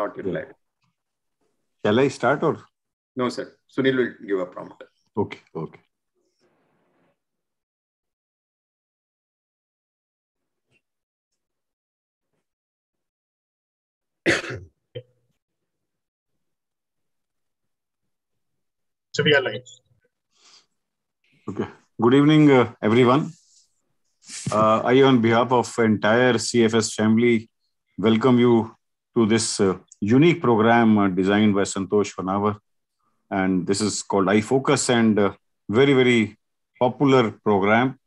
not yet live. Shall I start or? No, sir. Sunil will give a prompt. Okay, okay. so we are live. Okay. Good evening, uh, everyone. Uh, I, on behalf of entire CFS family, welcome you to this uh, unique program uh, designed by Santosh Honavar. And this is called iFocus and uh, very, very popular program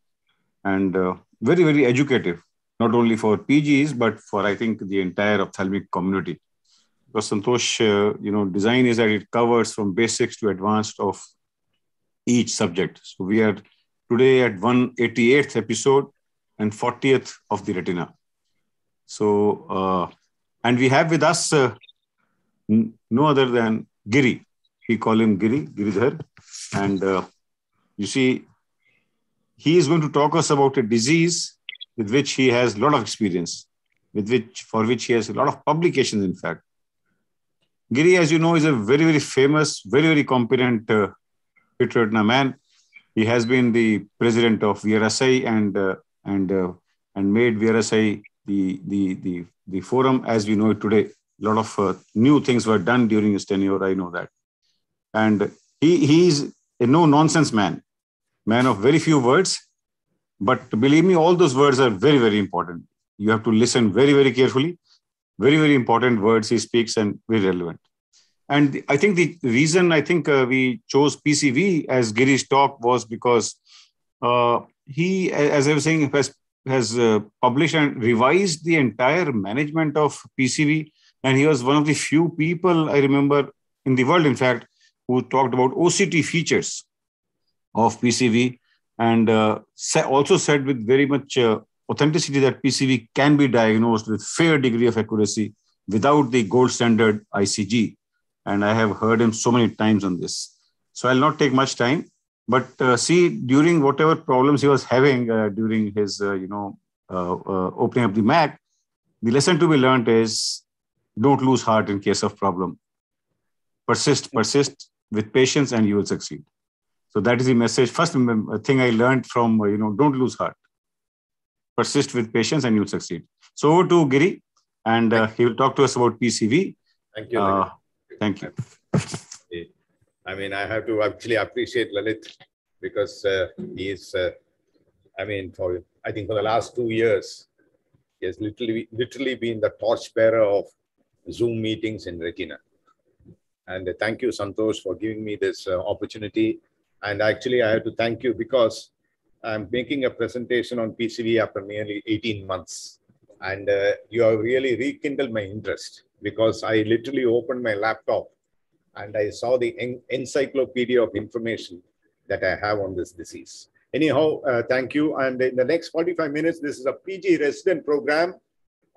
and uh, very, very educative, not only for PGs, but for, I think, the entire ophthalmic community. Because Santosh, you know, design is that it covers from basics to advanced of each subject. So we are today at 188th episode and 40th of the retina. So, uh, and we have with us uh, no other than Giri. We call him Giri, Giridhar. And uh, you see, he is going to talk us about a disease with which he has a lot of experience, with which, for which he has a lot of publications, in fact. Giri, as you know, is a very, very famous, very, very competent uh, man. He has been the president of VRSI and uh, and uh, and made VRSI the, the the the forum as we know it today. A lot of uh, new things were done during his tenure. I know that, and he he's a no nonsense man, man of very few words, but believe me, all those words are very very important. You have to listen very very carefully. Very very important words he speaks and very relevant. And I think the reason I think uh, we chose PCV as Giri's talk was because uh, he, as I was saying, has has uh, published and revised the entire management of PCV, and he was one of the few people I remember in the world, in fact, who talked about OCT features of PCV, and uh, also said with very much uh, authenticity that PCV can be diagnosed with fair degree of accuracy without the gold standard ICG. And I have heard him so many times on this. So I'll not take much time. But uh, see, during whatever problems he was having uh, during his, uh, you know, uh, uh, opening up the Mac, the lesson to be learned is don't lose heart in case of problem. Persist, persist with patience, and you will succeed. So that is the message. First thing I learned from, you know, don't lose heart. Persist with patience, and you'll succeed. So over to Giri, and he will talk to us about PCV. Thank you. thank you. I mean, I have to actually appreciate Lalit because uh, he is, uh, I mean, for I think for the last two years, he has literally, literally been the torchbearer of Zoom meetings in Retina. And uh, thank you, Santosh, for giving me this uh, opportunity. And actually, I have to thank you because I'm making a presentation on PCV after nearly 18 months. And uh, you have really rekindled my interest because I literally opened my laptop and I saw the en- encyclopedia of information that I have on this disease. Anyhow, uh, thank you. And in the next 45 minutes, this is a PG resident program.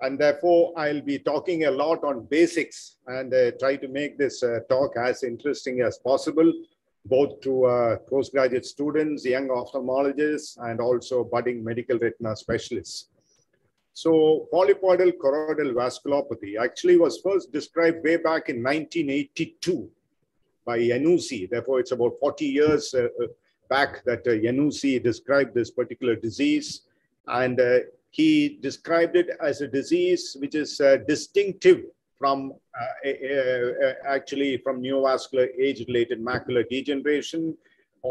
And therefore, I'll be talking a lot on basics and uh, try to make this uh, talk as interesting as possible, both to uh, postgraduate students, young ophthalmologists, and also budding medical retina specialists. So polypoidal choroidal vasculopathy actually was first described way back in 1982 by Yannuzzi. Therefore, it's about 40 years uh, back that uh, Yannuzzi described this particular disease. And uh, he described it as a disease which is uh, distinctive from uh, uh, actually from neovascular age-related macular degeneration,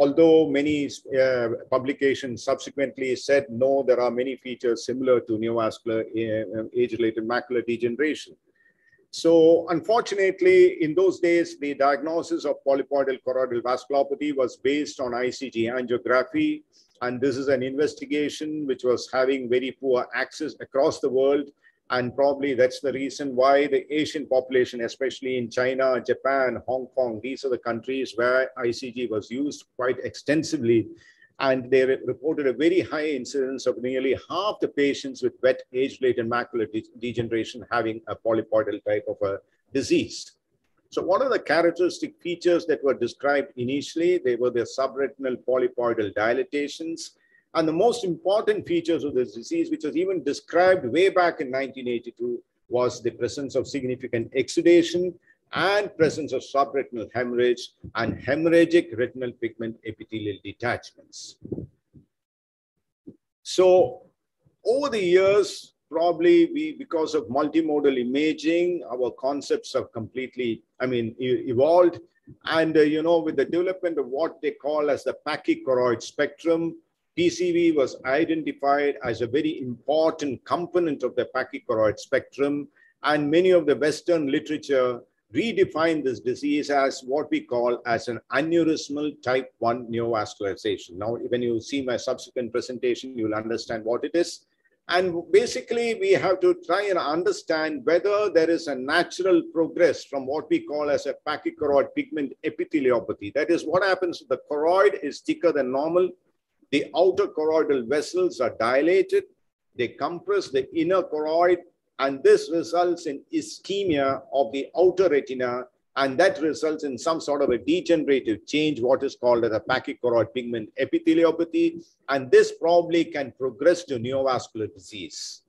although many uh, publications subsequently said no, there are many features similar to neovascular uh, age-related macular degeneration. So unfortunately, in those days, the diagnosis of polypoidal choroidal vasculopathy was based on ICG angiography. And this is an investigation which was having very poor access across the world. And probably that's the reason why the Asian population, especially in China, Japan, Hong Kong, these are the countries where ICG was used quite extensively. And they re reported a very high incidence of nearly half the patients with wet age-related macular de degeneration having a polypoidal type of a disease. So what are the characteristic features that were described initially? They were the subretinal polypoidal dilatations, and the most important features of this disease, which was even described way back in 1982, was the presence of significant exudation and presence of subretinal hemorrhage and hemorrhagic retinal pigment epithelial detachments. So over the years, probably we, because of multimodal imaging, our concepts have completely, I mean, evolved. And, uh, you know, with the development of what they call as the pachychoroid spectrum, PCV was identified as a very important component of the pachychoroid spectrum. And many of the Western literature redefine this disease as what we call as an aneurysmal type 1 neovascularization. Now, when you see my subsequent presentation, you'll understand what it is. And basically, we have to try and understand whether there is a natural progress from what we call as a pachychoroid pigment epitheliopathy. That is, what happens if the choroid is thicker than normal. The outer choroidal vessels are dilated. They compress the inner choroid, and this results in ischemia of the outer retina and that results in some sort of a degenerative change, what is called as a pachychoroid pigment epitheliopathy, and this probably can progress to neovascular disease.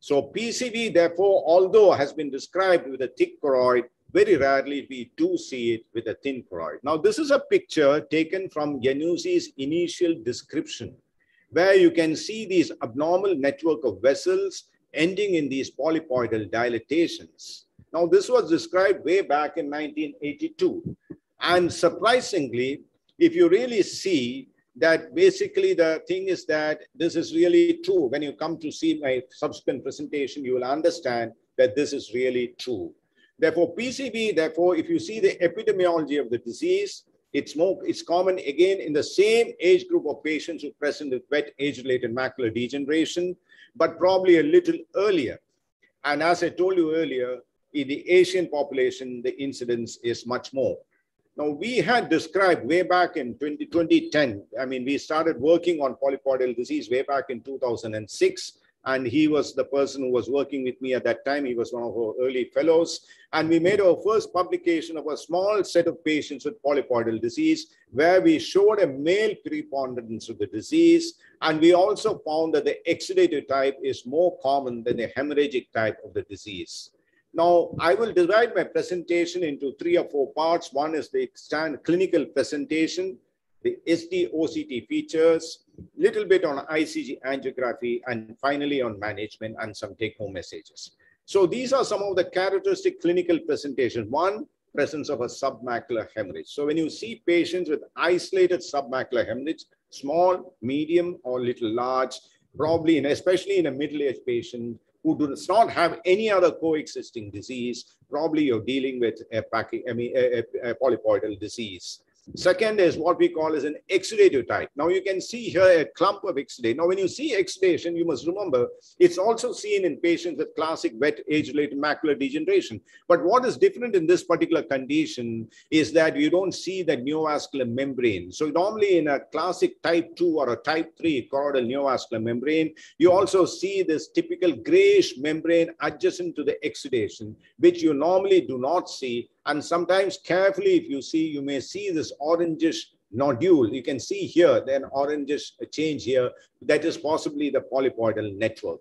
So PCV, therefore, although has been described with a thick choroid, very rarely we do see it with a thin choroid. Now, this is a picture taken from Yannuzzi's initial description, where you can see these abnormal network of vessels ending in these polypoidal dilatations. Now, this was described way back in 1982. And surprisingly, if you really see that basically the thing is that this is really true. When you come to see my subsequent presentation, you will understand that this is really true. Therefore, PCV, therefore, if you see the epidemiology of the disease, it's more, it's common again in the same age group of patients who present with wet age-related macular degeneration, but probably a little earlier. And as I told you earlier, in the Asian population, the incidence is much more. Now, we had described way back in 20, 2010, I mean, we started working on polypoidal disease way back in 2006. And he was the person who was working with me at that time. He was one of our early fellows. And we made our first publication of a small set of patients with polypoidal disease, where we showed a male preponderance of the disease. And we also found that the exudative type is more common than the hemorrhagic type of the disease. Now, I will divide my presentation into three or four parts. One is the clinical presentation, the SD-OCT features, little bit on ICG angiography, and finally on management and some take-home messages. So these are some of the characteristic clinical presentations. One, presence of a submacular hemorrhage. So when you see patients with isolated submacular hemorrhage, small, medium, or little large, probably, in, especially in a middle-aged patient, who does not have any other coexisting disease, probably you're dealing with mean, a, a, a polypoidal disease. Second is what we call as an exudative type. Now you can see here a clump of exudate. Now when you see exudation, you must remember it's also seen in patients with classic wet age-related macular degeneration. But what is different in this particular condition is that you don't see the neovascular membrane. So normally in a classic type 2 or a type 3 choroidal neovascular membrane, you also see this typical grayish membrane adjacent to the exudation, which you normally do not see and sometimes carefully, if you see, you may see this orangish nodule. You can see here, then orangish change here. That is possibly the polypoidal network.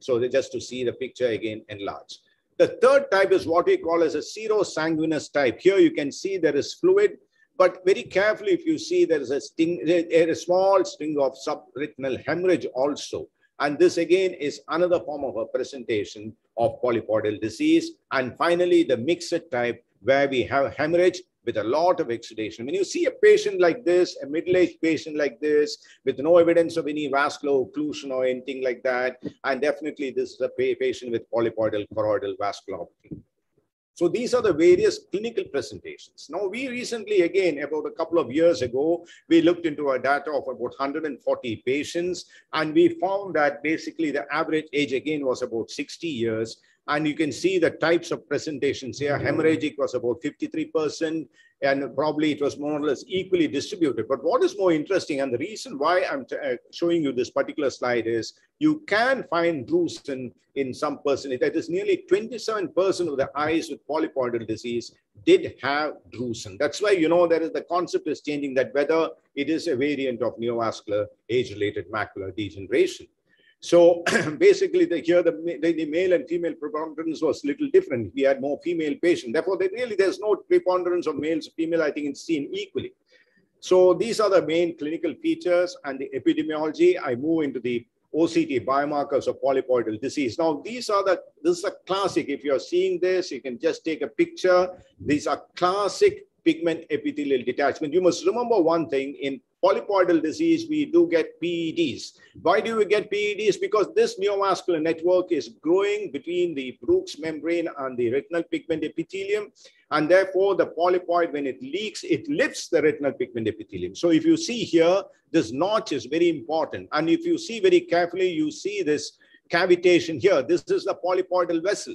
So just to see the picture again enlarged. The third type is what we call as a serosanguinous type. Here you can see there is fluid, but very carefully, if you see there is a, sting, a small string of subretinal hemorrhage also. And this again is another form of a presentation of polypoidal disease. And finally, the mixed type where we have hemorrhage with a lot of exudation. When you see a patient like this, a middle-aged patient like this, with no evidence of any vascular occlusion or anything like that, and definitely this is a patient with polypoidal choroidal vasculopathy. So these are the various clinical presentations. Now, we recently, again, about a couple of years ago, we looked into a data of about 140 patients, and we found that basically the average age, again, was about 60 years. And you can see the types of presentations here. Hemorrhagic was about 53%, and probably it was more or less equally distributed. But what is more interesting, and the reason why I'm uh, showing you this particular slide is you can find drusen in some person. That is nearly 27% of the eyes with polypoidal disease did have drusen. That's why, you know, there is the concept is changing that whether it is a variant of neovascular age-related macular degeneration. So basically, here the, the, the, male and female preponderance was little different. We had more female patients. Therefore, they really there's no preponderance of males, female. I think it's seen equally. So these are the main clinical features and the epidemiology. I move into the OCT biomarkers of polypoidal disease. Now, these are the, this is a classic. If you're seeing this, you can just take a picture. These are classic pigment epithelial detachment. You must remember one thing in polypoidal disease, we do get PEDs. Why do we get PEDs? Because this neovascular network is growing between the Bruch's membrane and the retinal pigment epithelium. And therefore, the polypoid, when it leaks, it lifts the retinal pigment epithelium. So if you see here, this notch is very important. And if you see very carefully, you see this cavitation here. This is the polypoidal vessel.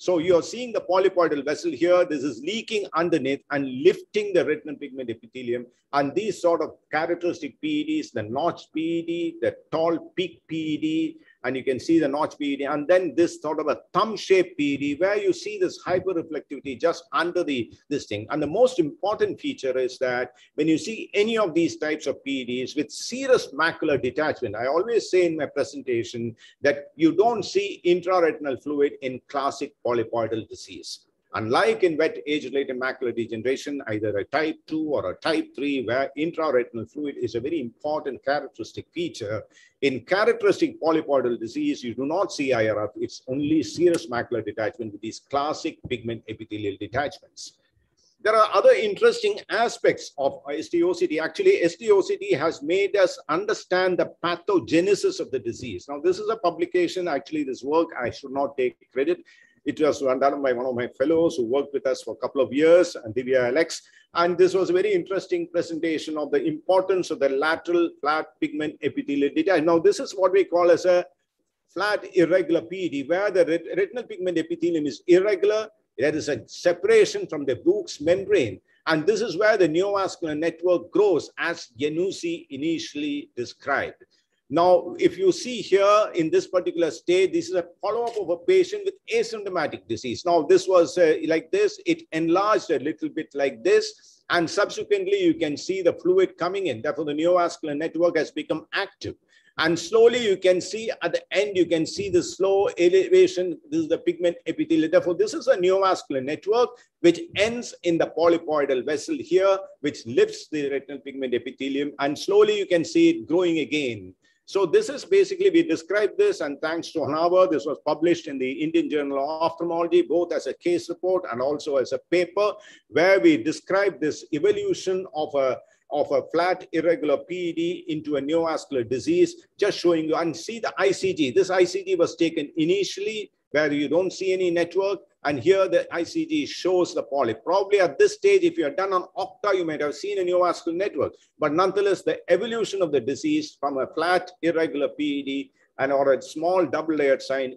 So you're seeing the polypoidal vessel here. This is leaking underneath and lifting the retinal pigment epithelium. And these sort of characteristic PEDs, the notch PED, the tall peak PED, and you can see the notch PED, and then this sort of a thumb-shaped PED where you see this hyperreflectivity just under the this thing. And the most important feature is that when you see any of these types of PEDs with serous macular detachment, I always say in my presentation that you don't see intraretinal fluid in classic polypoidal disease. Unlike in wet age-related macular degeneration, either a type 2 or a type 3, where intraretinal fluid is a very important characteristic feature, in characteristic polypoidal disease, you do not see IRF. It's only serous macular detachment with these classic pigment epithelial detachments. There are other interesting aspects of SD-OCT. Actually, SD-OCT has made us understand the pathogenesis of the disease. Now, this is a publication. Actually, this work, I should not take credit. It was done by one of my fellows who worked with us for a couple of years, and Divya Alex. And this was a very interesting presentation of the importance of the lateral flat pigment epithelial detachment. Now, this is what we call as a flat irregular PED, where the ret retinal pigment epithelium is irregular. There is a separation from the Bruch's membrane. And this is where the neovascular network grows, as Yannuzzi initially described. Now, if you see here in this particular stage, this is a follow-up of a patient with asymptomatic disease. Now, this was uh, like this. It enlarged a little bit like this. And subsequently, you can see the fluid coming in. Therefore, the neovascular network has become active. And slowly, you can see at the end, you can see the slow elevation. This is the pigment epithelium. Therefore, this is a neovascular network which ends in the polypoidal vessel here, which lifts the retinal pigment epithelium. And slowly, you can see it growing again. So this is basically, we described this and thanks to Honavar, this was published in the Indian Journal of Ophthalmology, both as a case report and also as a paper where we describe this evolution of a of a flat irregular PED into a neovascular disease, just showing you and see the ICG. This ICG was taken initially where you don't see any network. And here the ICG shows the polyp. Probably at this stage, if you are done on OCTA, you might have seen a neovascular network. But nonetheless, the evolution of the disease from a flat, irregular PED and or a small double layered sign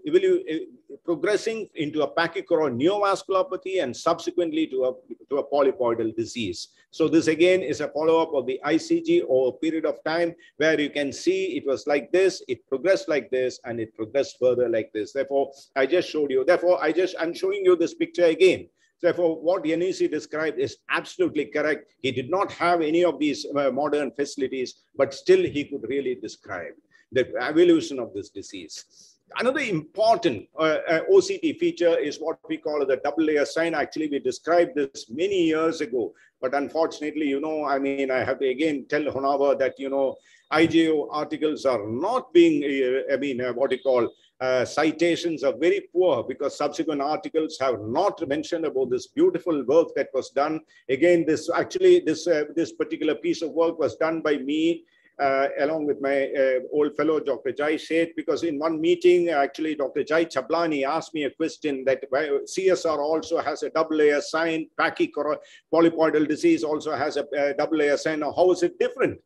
progressing into a pachychoroid neovasculopathy and subsequently to a, to a polypoidal disease. So this again is a follow-up of the ICG over a period of time where you can see it was like this, it progressed like this, and it progressed further like this. Therefore, I just showed you. Therefore, I just, I'm showing you this picture again. Therefore, what Yannuzzi described is absolutely correct. He did not have any of these uh, modern facilities, but still he could really describe the evolution of this disease. Another important uh, uh, OCT feature is what we call the double layer sign. Actually, we described this many years ago, but unfortunately, you know, I mean, I have to again tell Honavar that, you know, IJO articles are not being, uh, I mean, uh, what you call uh, citations are very poor because subsequent articles have not mentioned about this beautiful work that was done. Again, this actually, this, uh, this particular piece of work was done by me uh, along with my uh, old fellow, Dr. Jay Sheth, because in one meeting, actually, Dr. Jay Chhablani asked me a question that CSR also has a double layer sign, polypoidal disease also has a, a double layer sign. How is it different?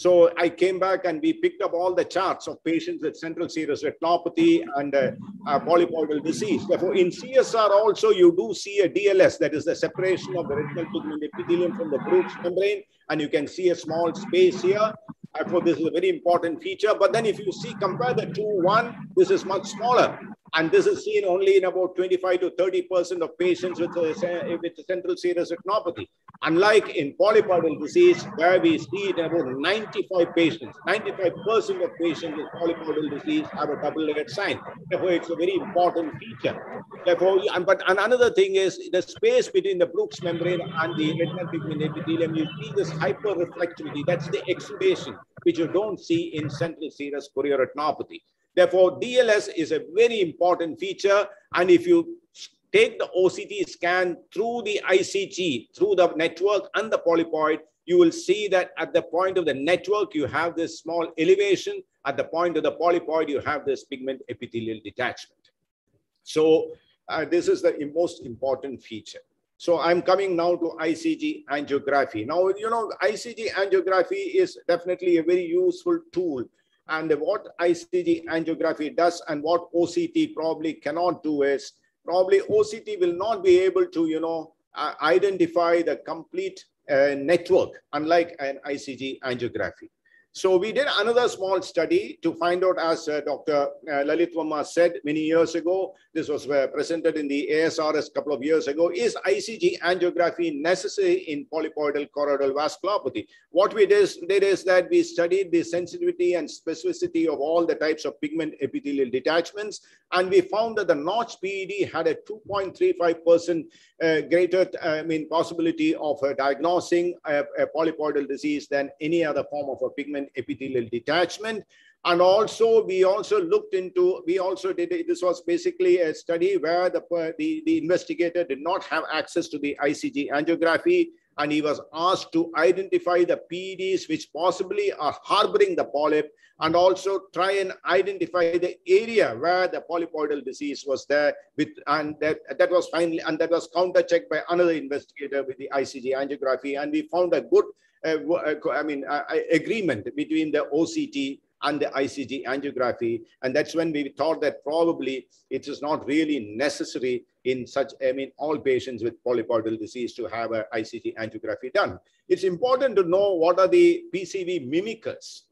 So I came back and we picked up all the charts of patients with central serous retinopathy and uh, uh, polypoidal disease. Therefore, in CSR also, you do see a DLS, that is the separation of the retinal pigment epithelium from the Bruch's membrane. And you can see a small space here. Therefore, this is a very important feature. But then if you see, compare the two, one, this is much smaller. And this is seen only in about 25 to 30% of patients with, uh, with central serous retinopathy. Unlike in polypoidal disease, where we see about 95 patients, 95% of patients with polypoidal disease have a double-layered sign. Therefore, it's a very important feature. Therefore, and, but and another thing is the space between the Bruch's membrane and the retinal pigment epithelium, you see this hyperreflectivity. That's the exudation, which you don't see in central serous chorioretinopathy. Therefore, DLS is a very important feature. And if you take the OCT scan through the ICG, through the network and the polypoid, you will see that at the point of the network, you have this small elevation. At the point of the polypoid, you have this pigment epithelial detachment. So uh, this is the most important feature. So I'm coming now to ICG angiography. Now, you know, ICG angiography is definitely a very useful tool. And what ICG angiography does and what OCT probably cannot do is probably OCT will not be able to, you know, uh, identify the complete uh, network, unlike an ICG angiography. So we did another small study to find out, as uh, Dr. Uh, Lalit Verma said many years ago, this was uh, presented in the ASRS a couple of years ago, is ICG angiography necessary in polypoidal choroidal vasculopathy? What we did, is that we studied the sensitivity and specificity of all the types of pigment epithelial detachments, and we found that the notch PED had a 2.35% uh, greater, I mean, possibility of uh, diagnosing a, a polypoidal disease than any other form of a pigment epithelial detachment. And also, we also looked into, we also did, this was basically a study where the, the, the investigator did not have access to the ICG angiography and he was asked to identify the PEDs which possibly are harboring the polyp and also try and identify the area where the polypoidal disease was there with and that that was finally and that was counter checked by another investigator with the ICG angiography and we found a good Uh, uh, I mean uh, uh, agreement between the OCT and the ICG angiography. And that's when we thought that probably it is not really necessary in such, I mean, all patients with polypoidal disease to have an ICG angiography done. It's important to know what are the PCV mimickers.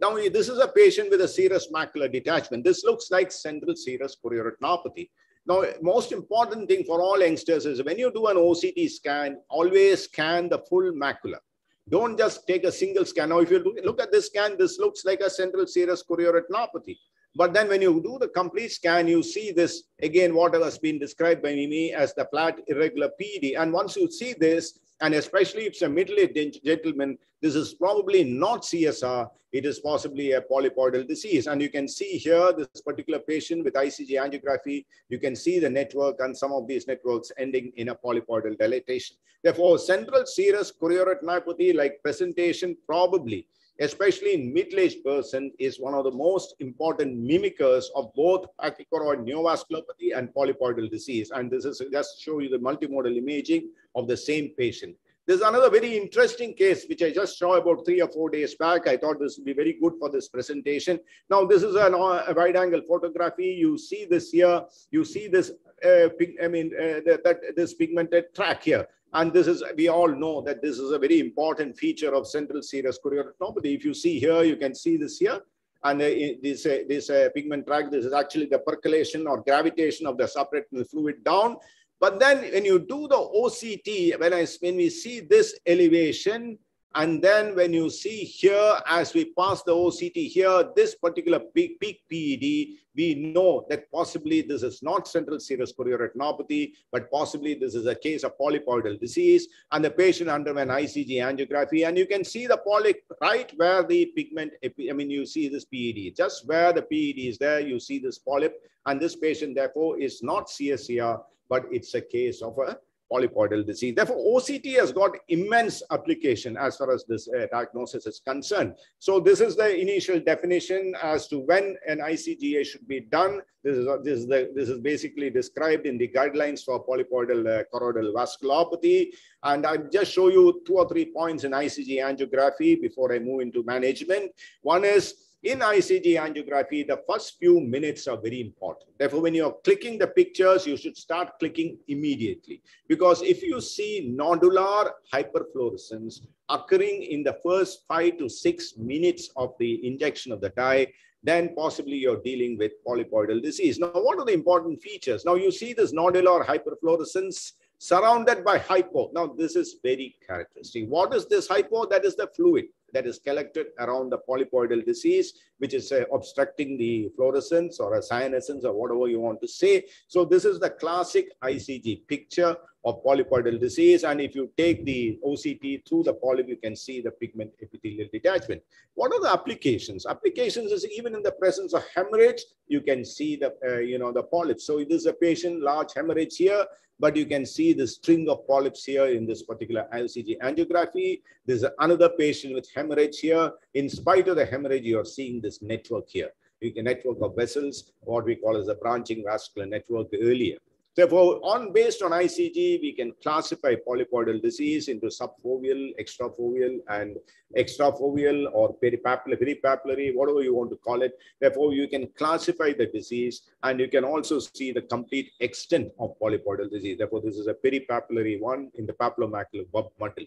Now, this is a patient with a serous macular detachment. This looks like central serous chorioretinopathy. Now, most important thing for all youngsters is when you do an OCT scan, always scan the full macula. Don't just take a single scan. Now, if you look at this scan, this looks like a central serous chorioretinopathy. But then when you do the complete scan, you see this, again, what has been described by me as the flat irregular PED. And once you see this, and especially if it's a middle-aged gentleman, this is probably not CSR. It is possibly a polypoidal disease. And you can see here, this particular patient with ICG angiography, you can see the network and some of these networks ending in a polypoidal dilatation. Therefore, central serous chorioretinopathy like presentation probably especially in middle-aged person, is one of the most important mimickers of both pachychoroid neovasculopathy and polypoidal disease. And this is just show you the multimodal imaging of the same patient. There's another very interesting case, which I just saw about three or four days back. I thought this would be very good for this presentation. Now, this is an, uh, a wide angle photography. You see this here. You see this, uh, I mean, uh, that, this pigmented track here. And this is, we all know that this is a very important feature of central serous chorioretinopathy. If you see here, you can see this here. And uh, this, uh, this uh, pigment track, this is actually the percolation or gravitation of the subretinal fluid down. But then when you do the OCT, when, I, when we see this elevation, and then when you see here, as we pass the OCT here, this particular peak, peak PED, we know that possibly this is not central serous chorioretinopathy, but possibly this is a case of polypoidal disease. And the patient underwent ICG angiography. And you can see the polyp right where the pigment, I mean, you see this PED. Just where the PED is there, you see this polyp. And this patient, therefore, is not CSCR, but it's a case of a polypoidal disease. Therefore, OCT has got immense application as far as this uh, diagnosis is concerned. So this is the initial definition as to when an ICGA should be done. This is, this is, the, this is basically described in the guidelines for polypoidal uh, choroidal vasculopathy. And I'll just show you two or three points in ICG angiography before I move into management. One is in ICG angiography, the first few minutes are very important. Therefore, when you're clicking the pictures, you should start clicking immediately. Because if you see nodular hyperfluorescence occurring in the first five to six minutes of the injection of the dye, then possibly you're dealing with polypoidal disease. Now, what are the important features? Now, you see this nodular hyperfluorescence surrounded by hypo. Now, this is very characteristic. What is this hypo? That is the fluid that is collected around the polypoidal disease, which is uh, obstructing the fluorescence or a cyanescence or whatever you want to say. So this is the classic ICG picture of polypoidal disease. And if you take the OCT through the polyp, you can see the pigment epithelial detachment. What are the applications? Applications is even in the presence of hemorrhage, you can see the, uh, you know, the polyp. So it is a patient, large hemorrhage here, but you can see the string of polyps here in this particular ICG angiography. There's another patient with hemorrhage here. In spite of the hemorrhage, you're seeing this network here. A network of vessels, what we call as a branching vascular network earlier. Therefore, on based on ICG, we can classify polypoidal disease into subfoveal, extrafoveal, and extrafoveal or peripapillary, peripapillary, whatever you want to call it. Therefore, you can classify the disease and you can also see the complete extent of polypoidal disease. Therefore, this is a peripapillary one in the papillomacular bundle.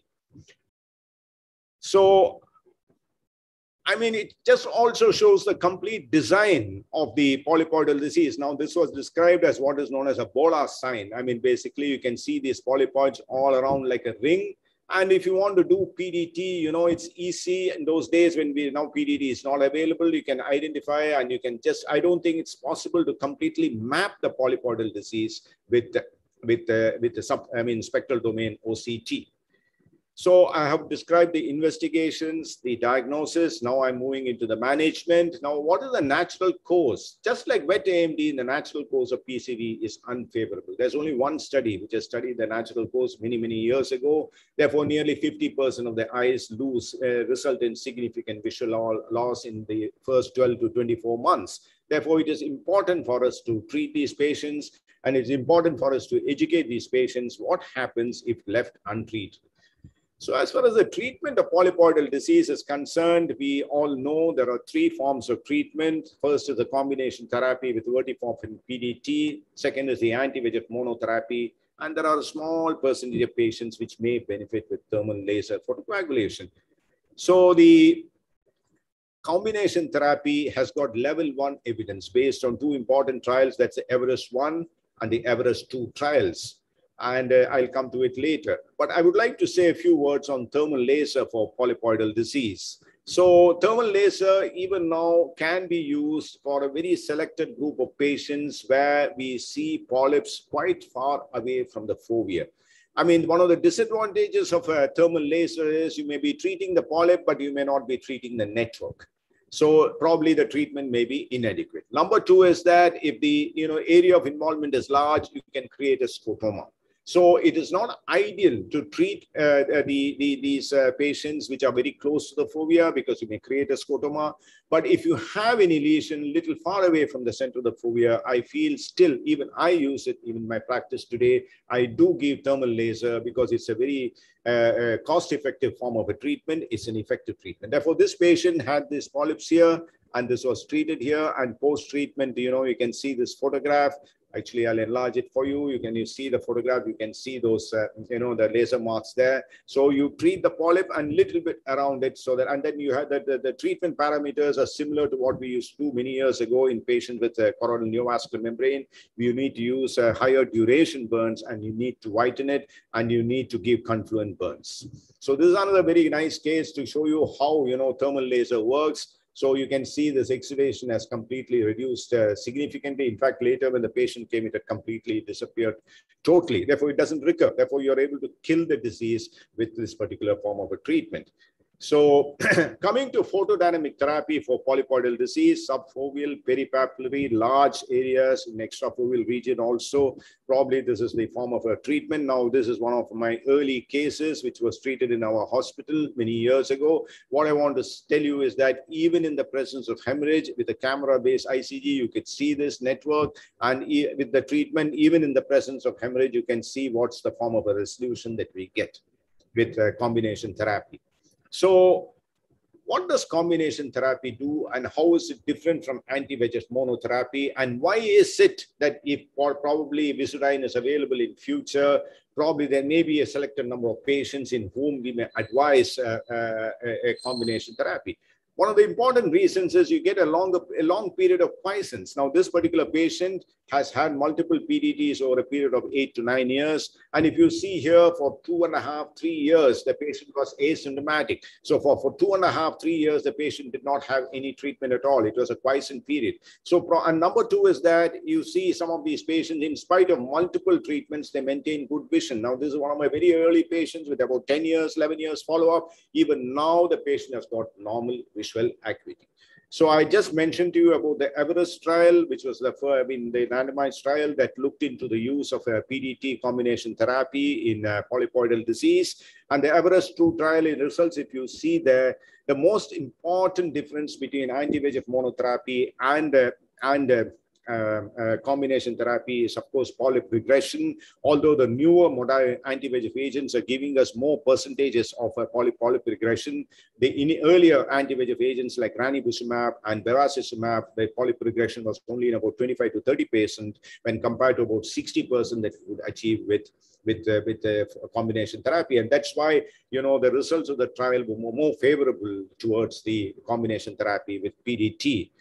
So I mean, it just also shows the complete design of the polypoidal disease. Now, this was described as what is known as a Bola sign. I mean, basically, you can see these polypoids all around like a ring. And if you want to do PDT, you know, it's easy. In those days when we now PDT is not available, you can identify and you can just, I don't think it's possible to completely map the polypoidal disease with, with, uh, with the sub, I mean, spectral domain OCT. So I have described the investigations, the diagnosis. Now I'm moving into the management. Now, what is the natural cause? Just like wet AMD, the natural cause of PCV is unfavorable. There's only one study which has studied the natural cause many, many years ago. Therefore, nearly 50% of the eyes lose, uh, result in significant visual loss in the first 12 to 24 months. Therefore, it is important for us to treat these patients and it's important for us to educate these patients what happens if left untreated. So as far as the treatment of polypoidal disease is concerned, we all know there are three forms of treatment. First is the combination therapy with verteporfin PDT. Second is the anti-VEGF monotherapy. And there are a small percentage of patients which may benefit with thermal laser photocoagulation. So the combination therapy has got level one evidence based on two important trials. That's the Everest 1 and the Everest 2 trials and uh, I'll come to it later. But I would like to say a few words on thermal laser for polypoidal disease. So thermal laser even now can be used for a very selected group of patients where we see polyps quite far away from the fovea. I mean, one of the disadvantages of a thermal laser is you may be treating the polyp, but you may not be treating the network. So probably the treatment may be inadequate. Number two is that if the you know area of involvement is large, you can create a scotoma. So it is not ideal to treat uh, the, the, these uh, patients which are very close to the fovea because you may create a scotoma. But if you have any lesion little far away from the center of the fovea, I feel still, even I use it even in my practice today, I do give thermal laser because it's a very uh, uh cost-effective form of a treatment. It's an effective treatment. Therefore, this patient had this polyps here and this was treated here and post-treatment, you know, you can see this photograph Actually, I'll enlarge it for you. You can you see the photograph. You can see those, uh, you know, the laser marks there. So you treat the polyp and little bit around it so that, and then you have the, the, the treatment parameters are similar to what we used to do many years ago in patients with a coronal neovascular membrane. You need to use a higher duration burns and you need to whiten it and you need to give confluent burns. So this is another very nice case to show you how, you know, thermal laser works. So you can see this exudation has completely reduced uh, significantly. In fact, later when the patient came, it had completely disappeared totally. Therefore, it doesn't recur. Therefore, you're able to kill the disease with this particular form of a treatment. So coming to photodynamic therapy for polypoidal disease, subfoveal, peripapillary, large areas in extrafoveal region also, probably this is the form of a treatment. Now, this is one of my early cases, which was treated in our hospital many years ago. What I want to tell you is that even in the presence of hemorrhage with a camera-based ICG, you could see this network. And with the treatment, even in the presence of hemorrhage, you can see what's the form of a resolution that we get with uh, combination therapy. So what does combination therapy do and how is it different from anti-VEGF monotherapy? And why is it that if probably Visudyne is available in future, probably there may be a selected number of patients in whom we may advise uh, uh, a combination therapy. One of the important reasons is you get a longer, a long period of quiescence. Now, this particular patient has had multiple PDTs over a period of eight to nine years. And if you see here for two and a half, three years, the patient was asymptomatic. So for, for two and a half, three years, the patient did not have any treatment at all. It was a quiescent period. So, and number two is that you see some of these patients, in spite of multiple treatments, they maintain good vision. Now, this is one of my very early patients with about 10 years, 11 years follow-up. Even now, the patient has got normal visual acuity. So I just mentioned to you about the Everest trial, which was the first, I mean, the randomized trial that looked into the use of a PDT combination therapy in polypoidal disease. And the Everest 2 trial in results, if you see there, the most important difference between anti-VEGF monotherapy and, uh, and uh, combination therapy is, of course, polyp regression. Although the newer modern anti-VEGF agents are giving us more percentages of a polyp, polyp regression, the in earlier anti-VEGF agents like ranibizumab and bevacizumab, the polyp regression was only in about 25 to 30 percent when compared to about 60 percent that would achieve with with uh, with uh, combination therapy, and that's why you know the results of the trial were more, more favorable towards the combination therapy with PDT.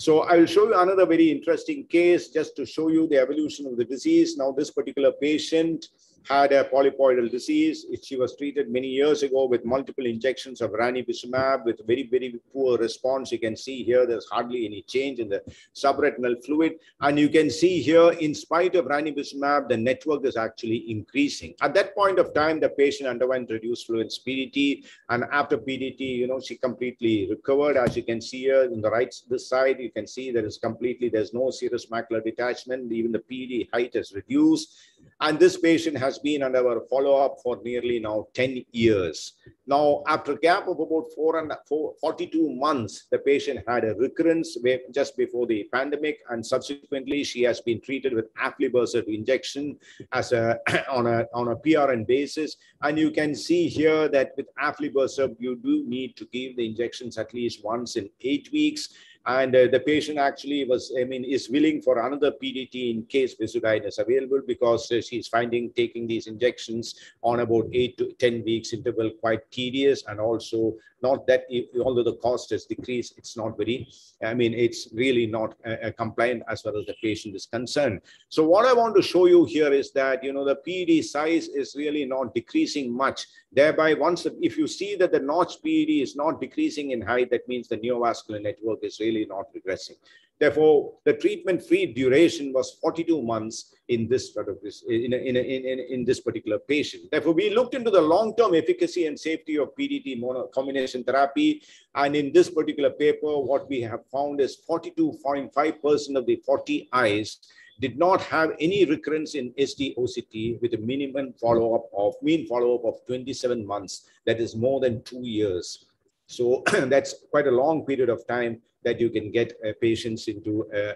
So I will show you another very interesting case just to show you the evolution of the disease. Now, this particular patient had a polypoidal disease. She was treated many years ago with multiple injections of ranibizumab with very, very poor response. You can see here there's hardly any change in the subretinal fluid. And you can see here, in spite of ranibizumab, the network is actually increasing. At that point of time, the patient underwent reduced fluence PDT. And after PDT, you know, she completely recovered. As you can see here in the right this side, you can see there is completely, there's no serous macular detachment. Even the PD height has reduced. And this patient has been under our follow-up for nearly now 10 years. Now, after a gap of about four and four, 42 months, the patient had a recurrence just before the pandemic, and subsequently she has been treated with aflibercept injection as a on a on a PRN basis. And you can see here that with aflibercept, you do need to give the injections at least once in eight weeks and uh, the patient actually was, I mean, is willing for another PDT in case Visudyne is available because uh, she's finding taking these injections on about eight to 10 weeks interval quite tedious and also not that, although the cost has decreased, it's not very, I mean, it's really not uh, compliant as far as the patient is concerned. So what I want to show you here is that, you know, the PED size is really not decreasing much. Thereby, once, if you see that the notch PED is not decreasing in height, that means the neovascular network is really not regressing. Therefore, the treatment-free duration was 42 months in this sort of this in, in, in, in, this particular patient. Therefore, we looked into the long-term efficacy and safety of PDT mono combination therapy. And in this particular paper, what we have found is 42.5% of the 40 eyes did not have any recurrence in SD-OCT with a minimum follow-up of mean follow-up of 27 months. That is more than two years. So that's quite a long period of time that you can get uh, patients into a,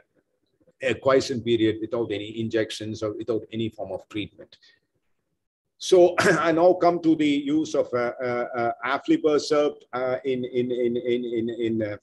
a quiescent period without any injections or without any form of treatment. So I now come to the use of uh, uh, uh aflibercept uh, in in in in in in uh,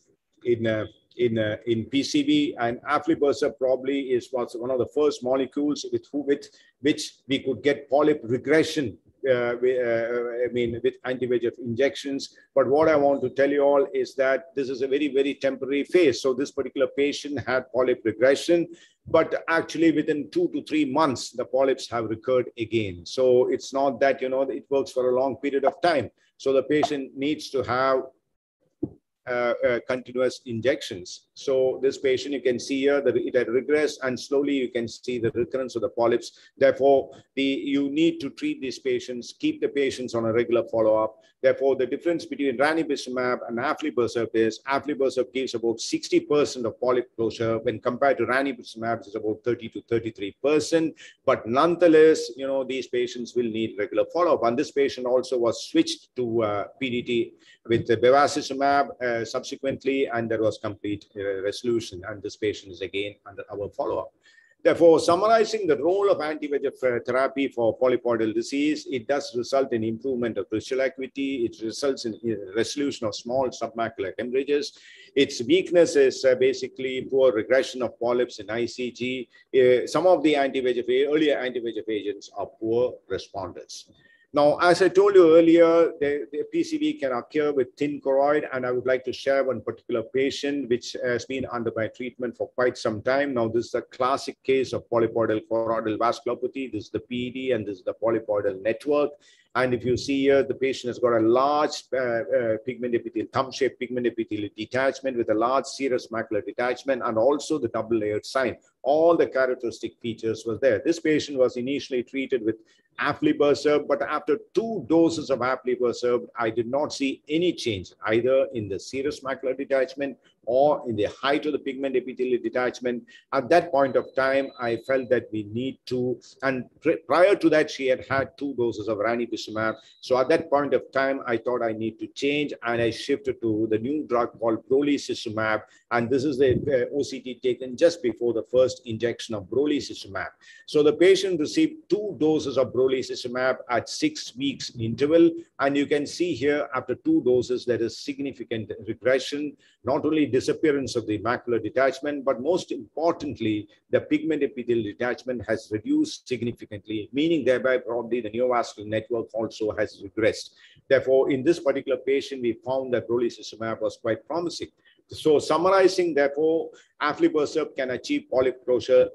in, uh, in, uh, in PCV, and aflibercept probably is was one of the first molecules with with which we could get polyp regression uh, uh, I mean, with anti-VEGF injections. But what I want to tell you all is that this is a very, very temporary phase. So this particular patient had polyp regression, but actually within two to three months, the polyps have recurred again. So it's not that, you know, it works for a long period of time. So the patient needs to have uh, uh, continuous injections. So this patient, you can see here that it had regressed and slowly you can see the recurrence of the polyps. Therefore, the you need to treat these patients, keep the patients on a regular follow-up. Therefore, the difference between ranibizumab and aflibercept is aflibercept gives about 60% of polyp closure when compared to ranibizumab, is about 30 to 33%. But nonetheless, you know, these patients will need regular follow-up. And this patient also was switched to uh, PDT with the bevacizumab uh, subsequently, and there was complete uh, resolution. And this patient is again under our follow-up. Therefore, summarizing the role of anti-VEGF uh, therapy for polypoidal disease, it does result in improvement of visual acuity. It results in resolution of small submacular hemorrhages. Its weakness is uh, basically poor regression of polyps in ICG. Uh, some of the anti-VEGF, earlier anti-VEGF agents are poor responders. Now, as I told you earlier, the, the, PCV can occur with thin choroid, and I would like to share one particular patient which has been under my treatment for quite some time. Now, this is a classic case of polypoidal choroidal vasculopathy. This is the PED, and this is the polypoidal network. And if you see here, the patient has got a large uh, uh, pigment epithelial, thumb-shaped pigment epithelial detachment with a large serous macular detachment and also the double-layered sign. All the characteristic features were there. This patient was initially treated with aflibercept, but after two doses of aflibercept, I did not see any change either in the serous macular detachment or in the height of the pigment epithelial detachment. At that point of time, I felt that we need to, and prior to that, she had had two doses of ranibizumab. So at that point of time, I thought I need to change and I shifted to the new drug called brolucizumab. And this is the uh, OCT taken just before the first injection of brolucizumab. So the patient received two doses of brolucizumab at six weeks interval. And you can see here after two doses, there is significant regression, not only disappearance of the macular detachment, but most importantly, the pigment epithelial detachment has reduced significantly, meaning thereby probably the neovascular network also has regressed. Therefore, in this particular patient, we found that brolucizumab was quite promising. So summarizing, therefore, aflibercept can achieve polyp closure,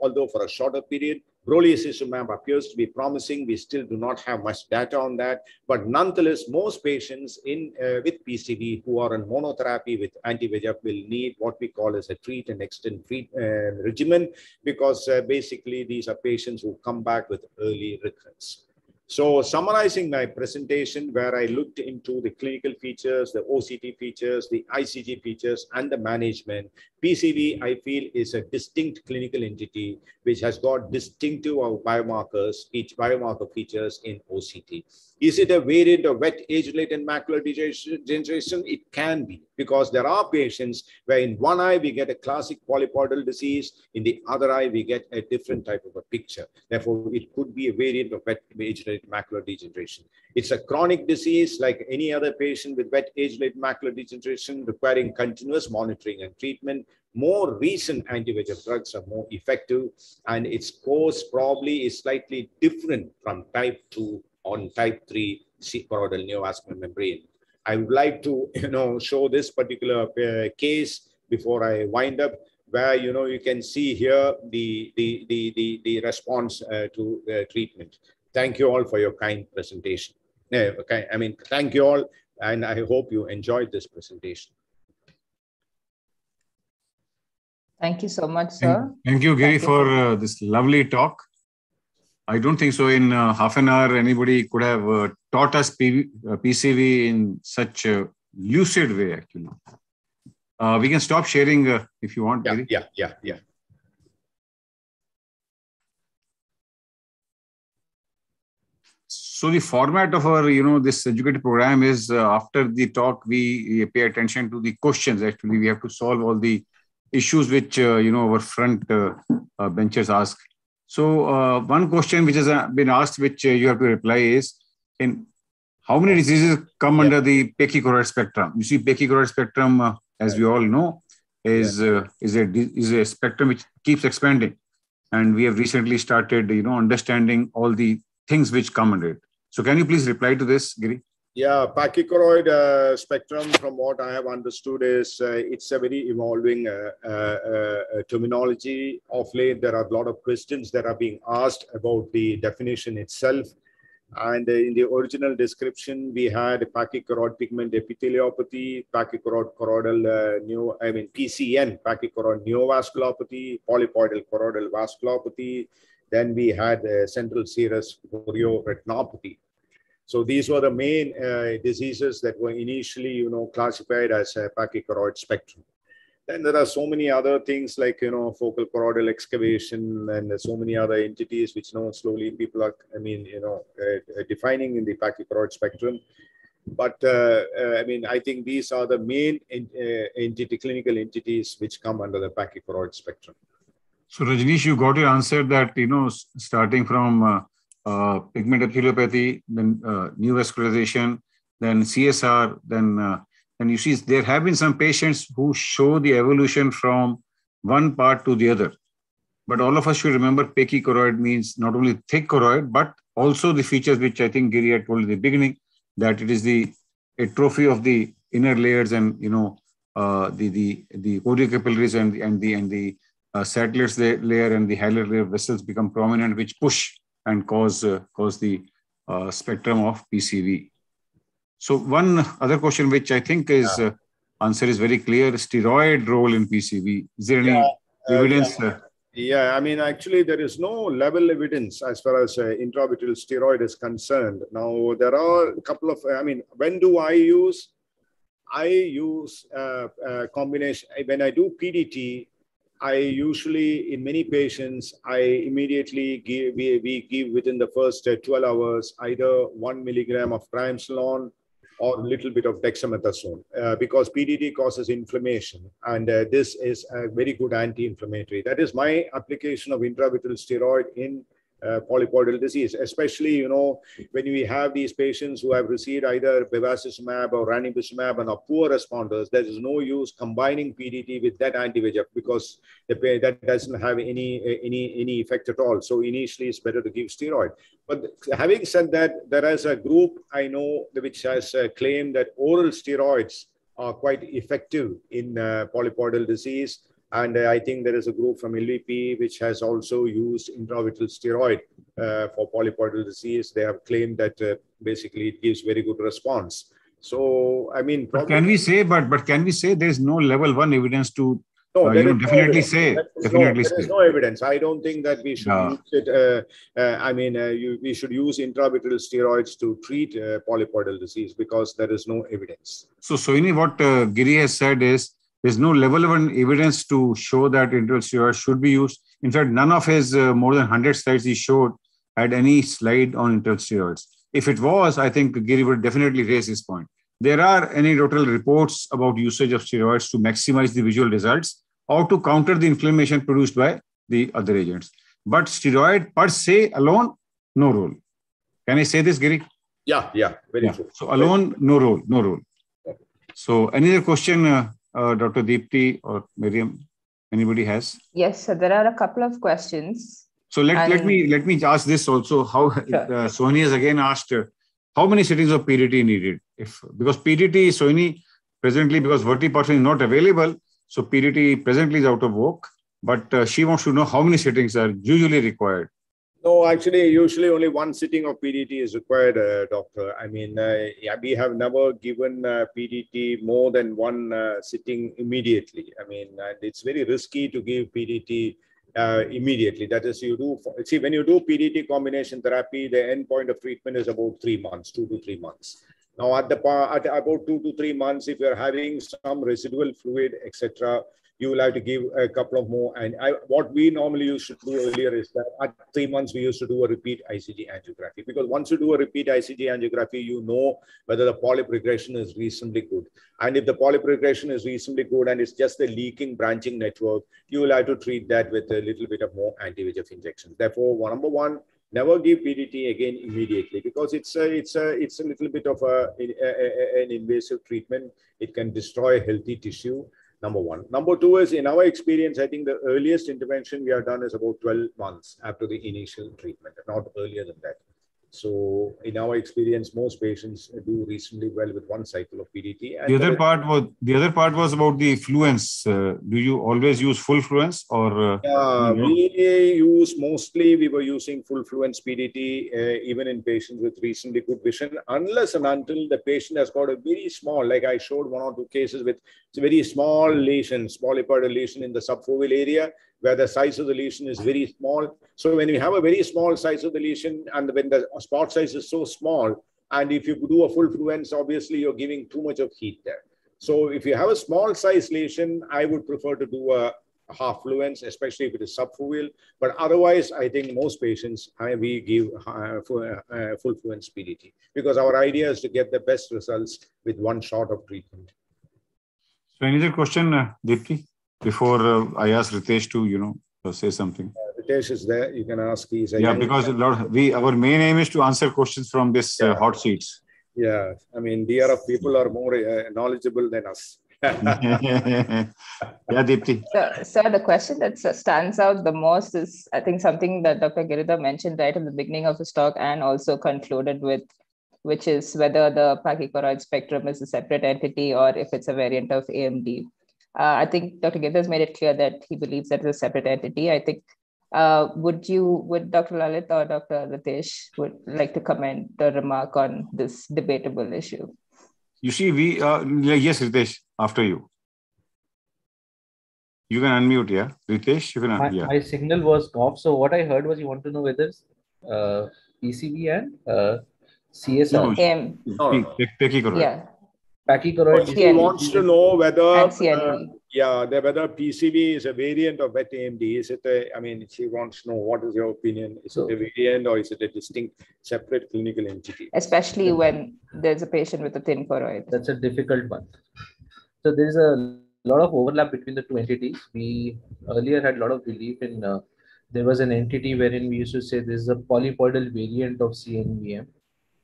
although for a shorter period. Brolucizumab appears to be promising. We still do not have much data on that. But nonetheless, most patients in uh, with PCV who are on monotherapy with anti-VEGF will need what we call as a treat and extend treat uh, regimen because uh, basically these are patients who come back with early recurrence. So summarizing my presentation where I looked into the clinical features, the OCT features, the ICG features, and the management, PCV, I feel, is a distinct clinical entity which has got distinctive biomarkers, each biomarker features in OCT. Is it a variant of wet age-related macular degeneration? It can be because there are patients where in one eye we get a classic polypoidal disease, in the other eye we get a different type of a picture. Therefore, it could be a variant of wet age-related macular degeneration. It's a chronic disease like any other patient with wet age-related macular degeneration requiring continuous monitoring and treatment more recent anti-VEGF drugs are more effective and its course probably is slightly different from type 2 on type 3 choroidal neovascular membrane. I would like to, you know, show this particular uh, case before I wind up, where, you know, you can see here the, the, the, the, the response uh, to uh, treatment. Thank you all for your kind presentation. Yeah, okay, I mean, thank you all, and I hope you enjoyed this presentation. Thank you so much, sir. Thank, thank you, Giri, thank for. Uh, this lovely talk. I don't think so. In uh, half an hour, anybody could have uh, taught us uh, PCV in such a lucid way, actually. Uh, we can stop sharing uh, if you want. Yeah, yeah, yeah, yeah. So the format of our, you know, this educated program is uh, after the talk, we, we, pay attention to the questions. Actually, we have to solve all the issues which, you know, our front benchers ask. So uh, one question which has uh, been asked, which uh, you have to reply is, in how many diseases come yeah. under the pachychoroid spectrum? You see, pachychoroid spectrum, uh, as we all know, is yeah. uh, is a is a spectrum which keeps expanding, and we have recently started, you know, understanding all the things which come under it. So, can you please reply to this, Giri? Yeah, pachychoroid uh, spectrum, from what I have understood, is uh, it's a very evolving uh, uh, uh, terminology. Of late, there are a lot of questions that are being asked about the definition itself. And in the original description, we had pachychoroid pigment epitheliopathy, pachychoroid choroidal uh, neo, I mean PCN, pachychoroid neovasculopathy, polypoidal choroidal vasculopathy. Then we had central serous chorioretinopathy. So these were the main uh, diseases that were initially, you know, classified as a pachychoroid spectrum. Then there are so many other things like, you know, focal choroidal excavation and so many other entities which now slowly people are, I mean, you know, uh, defining in the pachychoroid spectrum. But uh, uh I mean, I think these are the main uh, entity, clinical entities which come under the pachychoroid spectrum. So Rajneesh, you got your answer that, you know, starting from uh, uh, pigment epitheliopathy, then uh, neovascularization, then CSR, then uh, and you see there have been some patients who show the evolution from one part to the other. But all of us should remember pachychoroid means not only thick choroid, but also the features which I think Giri had told in the beginning, that it is the atrophy of the inner layers and you know uh, the the the choriocapillaris and and the and the uh, Sattler's layer and the Haller layer vessels become prominent, which push and cause uh, cause the uh, spectrum of PCV. So one other question, which I think is yeah. Uh, answer is very clear: steroid role in PCV. Is there any yeah, evidence? Yeah. Yeah, I mean, actually, there is no level evidence as far as uh, intravitreal steroid is concerned. Now, there are a couple of, I mean, when do I use? I use uh, combination. When I do PDT, I usually, in many patients, I immediately give, we, we give within the first uh, 12 hours either one milligram of triamcinolone or a little bit of dexamethasone uh, because PDT causes inflammation. And uh, this is a very good anti-inflammatory. That is my application of intravitreal steroid in uh, polypoidal disease, especially, you know, when we have these patients who have received either bevacizumab or ranibizumab and are poor responders, there is no use combining PDT with that anti-VEGF because the, that doesn't have any, any, any effect at all. So initially it's better to give steroid. But having said that, there is a group I know which has uh, claimed that oral steroids are quite effective in uh, polypoidal disease and uh, I think there is a group from LVP which has also used intravitreal steroid uh, for polypoidal disease. They have claimed that uh, basically it gives very good response. So, I mean, but can we say, but but can we say there is no level one evidence to no, uh, you definitely no say. Definitely no, there is no evidence. I don't think that we should no. use it. Uh, uh, I mean, uh, you, we should use intravitreal steroids to treat uh, polypoidal disease because there is no evidence. So, Sohini, what uh, Giri has said is there's no level of evidence to show that intravitreal steroids should be used. In fact, none of his uh, more than 100 slides he showed had any slide on intravitreal steroids. If it was, I think Giri would definitely raise this point. There are anecdotal reports about usage of steroids to maximize the visual results or to counter the inflammation produced by the other agents. But steroid per se alone, no role. Can I say this, Giri? Yeah, yeah, very yeah. true. So alone, no role, no role. So any other question, uh, uh, Dr. Deepti or Miriam? Anybody has? Yes, so there are a couple of questions. So let, and... let me let me ask this also. How sure. uh, Sohini has again asked uh, how many settings of PDT needed? If because PDT Sony presently because verteporfin is not available, so PDT presently is out of work. But uh, she wants to know how many settings are usually required. No, actually, usually only one sitting of PDT is required, uh, doctor. I mean, uh, yeah, we have never given uh, PDT more than one uh, sitting immediately. I mean, and it's very risky to give PDT uh, immediately. That is, you do see when you do PDT combination therapy, the end point of treatment is about three months, two to three months. Now, at the at about two to three months, if you're having some residual fluid, etc., you will have to give a couple of more. And I, what we normally used to do earlier is that at three months, we used to do a repeat ICG angiography because once you do a repeat ICG angiography, you know whether the polyp regression is reasonably good. And if the polyp regression is reasonably good and it's just a leaking branching network, you will have to treat that with a little bit of more anti-VEGF injections. Therefore, one, number one, never give PDT again immediately because it's a, it's a, it's a little bit of a, a, a, an invasive treatment. It can destroy healthy tissue number one. Number two is in our experience, I think the earliest intervention we have done is about 12 months after the initial treatment, not earlier than that. So in our experience, most patients do reasonably well with one cycle of PDT. the other part was the other part was about the fluence. Uh, do you always use full fluence or? Uh, yeah, we use mostly we were using full fluence PDT uh, even in patients with reasonably good vision, unless and until the patient has got a very small, like I showed one or two cases with very small lesion, polypoidal lesion in the subfoveal area where the size of the lesion is very small. So when you have a very small size of the lesion and when the spot size is so small, and if you do a full fluence, obviously you're giving too much of heat there. So if you have a small size lesion, I would prefer to do a, half fluence, especially if it is subfoveal. But otherwise, I think most patients, we give uh, full, uh, full fluence PDT because our idea is to get the best results with one shot of treatment. So any other question, uh? Before uh, I ask Ritesh to, you know, uh, say something. Uh, Ritesh is there. You can ask. He's yeah, because a lot we our main aim is to answer questions from this uh, hot seats. Yeah, I mean, DRF people are more uh, knowledgeable than us. yeah, Deepti. So, sir, the question that stands out the most is, I think, something that Dr. Giridhar mentioned right at the beginning of his talk and also concluded with, which is whether the pachychoroid spectrum is a separate entity or if it's a variant of AMD. Uh, I think Dr. Giridhar has made it clear that he believes that it's a separate entity. I think uh, would you, would Dr. Lalit or Dr. Ritesh would like to comment or remark on this debatable issue? You see, we, uh, yes, Ritesh, after you. You can unmute, yeah. Ritesh, you can my, yeah. my signal was off. So what I heard was you want to know whether uh, PCV and uh, CSR. No, Um, No, yeah, Pachychoroid. Yeah. He wants to know whether, uh, yeah, whether PCV is a variant of wet AMD. Is it a, I mean, she wants to know what is your opinion? Is So- it a variant or is it a distinct, separate clinical entity? especially when there's a patient with a thin choroid. That's a difficult one. So there is a lot of overlap between the two entities. We earlier had a lot of belief in. Uh, there was an entity wherein we used to say this is a polypoidal variant of CNVM,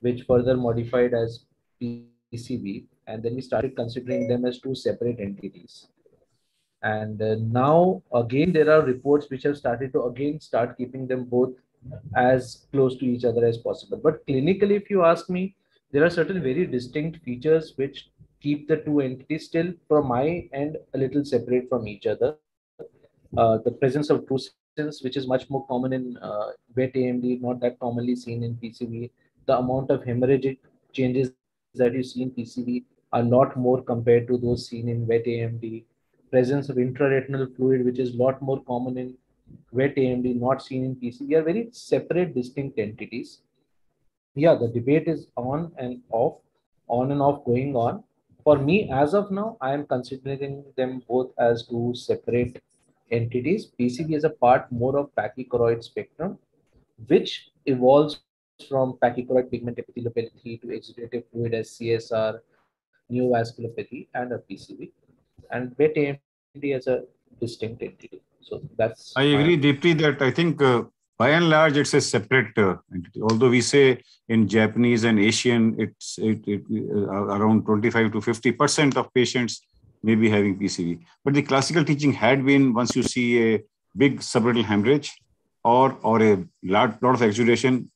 which further modified as PCV, and then we started considering them as two separate entities. And uh, now again, there are reports which have started to again start keeping them both as close to each other as possible. But clinically, if you ask me, there are certain very distinct features which keep the two entities still from my end a little separate from each other. Uh, the presence of drusen, which is much more common in uh, wet AMD, not that commonly seen in PCV. The amount of hemorrhagic changes that you see in PCV a lot more compared to those seen in wet AMD. Presence of intraretinal fluid, which is a lot more common in wet AMD, not seen in PCV, are very separate, distinct entities. Yeah, the debate is on and off, on and off going on. For me, as of now, I am considering them both as two separate entities. PCV is a part more of pachychoroid spectrum, which evolves from pachychoroid pigment epitheliopathy to exudative fluid as CSR, neovasculopathy, and a PCV. And wet AMD as a distinct entity. So that's. I agree, Deepti, that I think uh, by and large it's a separate uh, entity. Although we say in Japanese and Asian, it's it, it, uh, around 25 to 50 percent of patients may be having PCV. But the classical teaching had been once you see a big subretinal hemorrhage or or a lot, lot of exudation,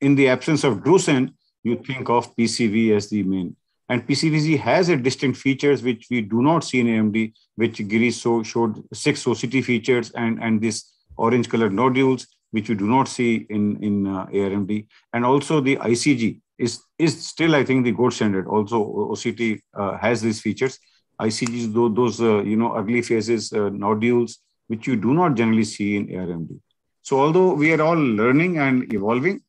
in the absence of drusen, you think of PCV as the main. And PCVZ has a distinct features which we do not see in AMD, which Giri so showed six OCT features and, and this orange colored nodules, which we do not see in, in uh, ARMD. And also the ICG is, is still, I think, the gold standard. Also, OCT uh, has these features. ICGs, those, those uh, you know, ugly faces, uh, nodules, which you do not generally see in ARMD. So although we are all learning and evolving,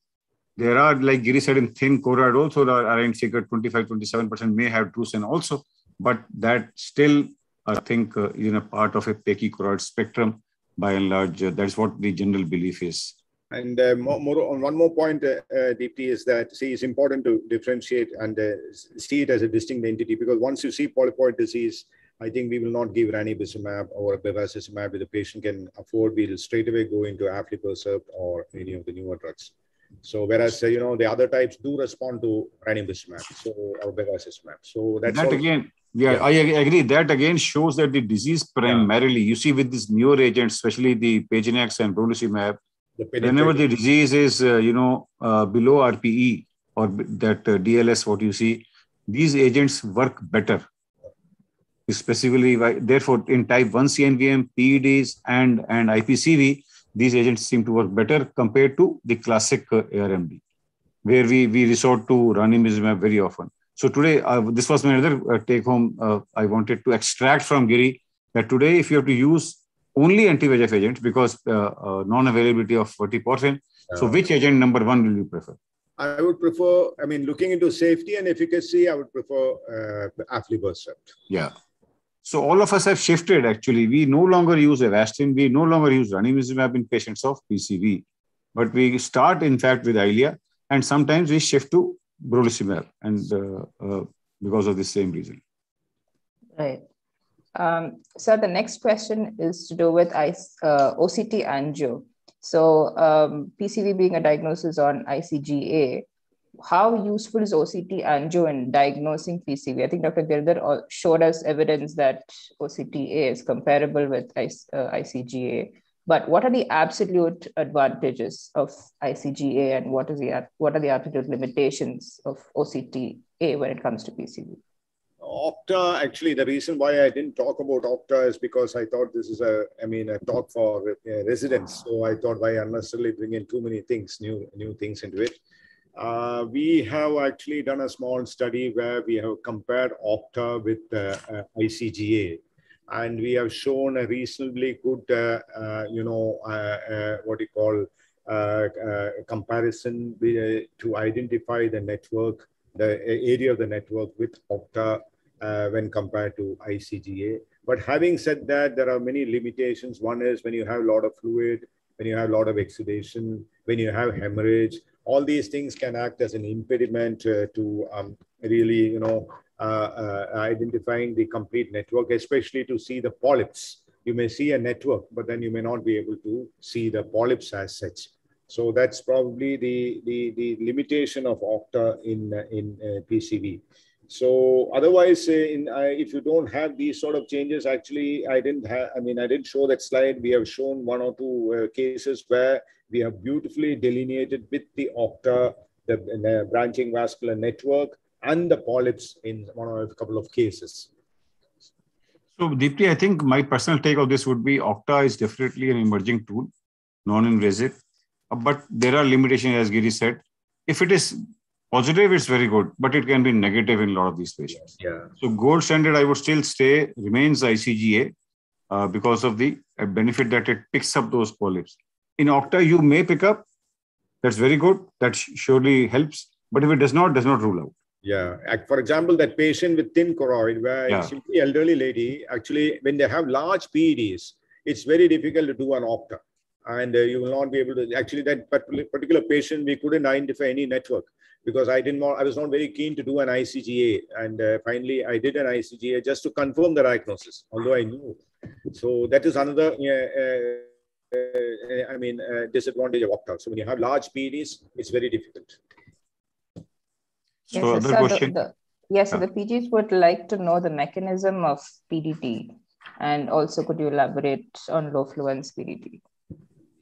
there are, like Giri said, in thin choroid also, the around circa 25, 27% may have drusen also, but that still, I think, uh, is a part of a pachychoroid spectrum by and large. Uh, that's what the general belief is. And uh, more, more, on one more point, uh, uh, Deepti, is that see, it's important to differentiate and uh, see it as a distinct entity because once you see polypoid disease, I think we will not give ranibizumab or bevacizumab if the patient can afford. We'll straight away go into aflibercept or any of the newer drugs. So whereas you know the other types do respond to ranibizumab, so or bevacizumab. So that's that all, again. Yeah, Yeah. I agree. That again shows that the disease primarily, you see with these newer agents, especially the Pagenax and brolucizumab, the whenever the disease is, uh, you know, uh, below RPE or that uh, DLS, what you see, these agents work better. Specifically, therefore, in type 1 CNVM, PEDs, and, and IPCV, these agents seem to work better compared to the classic uh, ARMD, where we, we resort to ranibizumab very often. So today, uh, this was my other uh, take home uh, I wanted to extract from Giri that today, if you have to use only anti-VEGF agents because uh, uh, non-availability of 40%, so which agent number one will you prefer? I would prefer. I mean, looking into safety and efficacy, I would prefer uh, aflibercept. Yeah. So all of us have shifted actually. We no longer use Avastin. We no longer use ranibizumab in patients of PCV. But we start, in fact, with Eylea, and sometimes we shift to brolucizumab, and uh, uh, because of the same reason. Right. Um, so the next question is to do with uh, OCT angio. So um, PCV being a diagnosis on ICGA, how useful is OCT angio in diagnosing PCV? I think Dr. Giridhar showed us evidence that OCTA is comparable with ICGA. Uh, but what are the absolute advantages of ICGA and what is the what are the absolute limitations of OCTA when it comes to PCV? Octa, actually, the reason why I didn't talk about Octa is because I thought this is a, I mean, a talk for uh, residents. So I thought why unnecessarily bring in too many things, new, new things into it. Uh, we have actually done a small study where we have compared Octa with uh, uh ICGA and we have shown a reasonably good, uh, uh, you know, uh, what you call comparison to identify the network, the area of the network with Octa when compared to ICGA. But having said that, there are many limitations. One is when you have a lot of fluid, when you have a lot of exudation, when you have hemorrhage, all these things can act as an impediment uh, to um, really, you know, uh, uh, identifying the complete network, especially to see the polyps. You may see a network, but then you may not be able to see the polyps as such. So that's probably the, the, the limitation of Octa in, in PCV. So otherwise, in, uh, if you don't have these sort of changes, actually, I didn't have, I mean, I didn't show that slide. We have shown one or two uh, cases where we have beautifully delineated with the Octa, the, the branching vascular network, and the polyps in one or a couple of cases. So, Deepti, I think my personal take of this would be Octa is definitely an emerging tool, non-invasive, but there are limitations, as Giri said. If it is positive, it's very good, but it can be negative in a lot of these patients. Yeah. So, gold standard, I would still stay remains ICGA uh, because of the uh, benefit that it picks up those polyps. In Octa, you may pick up. That's very good. That surely helps. But if it does not, does not rule out. Yeah. For example, that patient with thin choroid, where yeah. an elderly lady, actually, when they have large PEDs, it's very difficult to do an Octa. And uh, you will not be able to, actually, that particular patient, we couldn't identify any network because I didn't want, I was not very keen to do an ICGA. And uh, finally, I did an ICGA just to confirm the diagnosis, although I knew. So that is another, uh, uh, I mean, uh, disadvantage of Octa. So when you have large PEDs, it's very difficult. So yes, other question. The, the, yes, yeah. the PGs would like to know the mechanism of PDT, and also could you elaborate on low fluence PDT?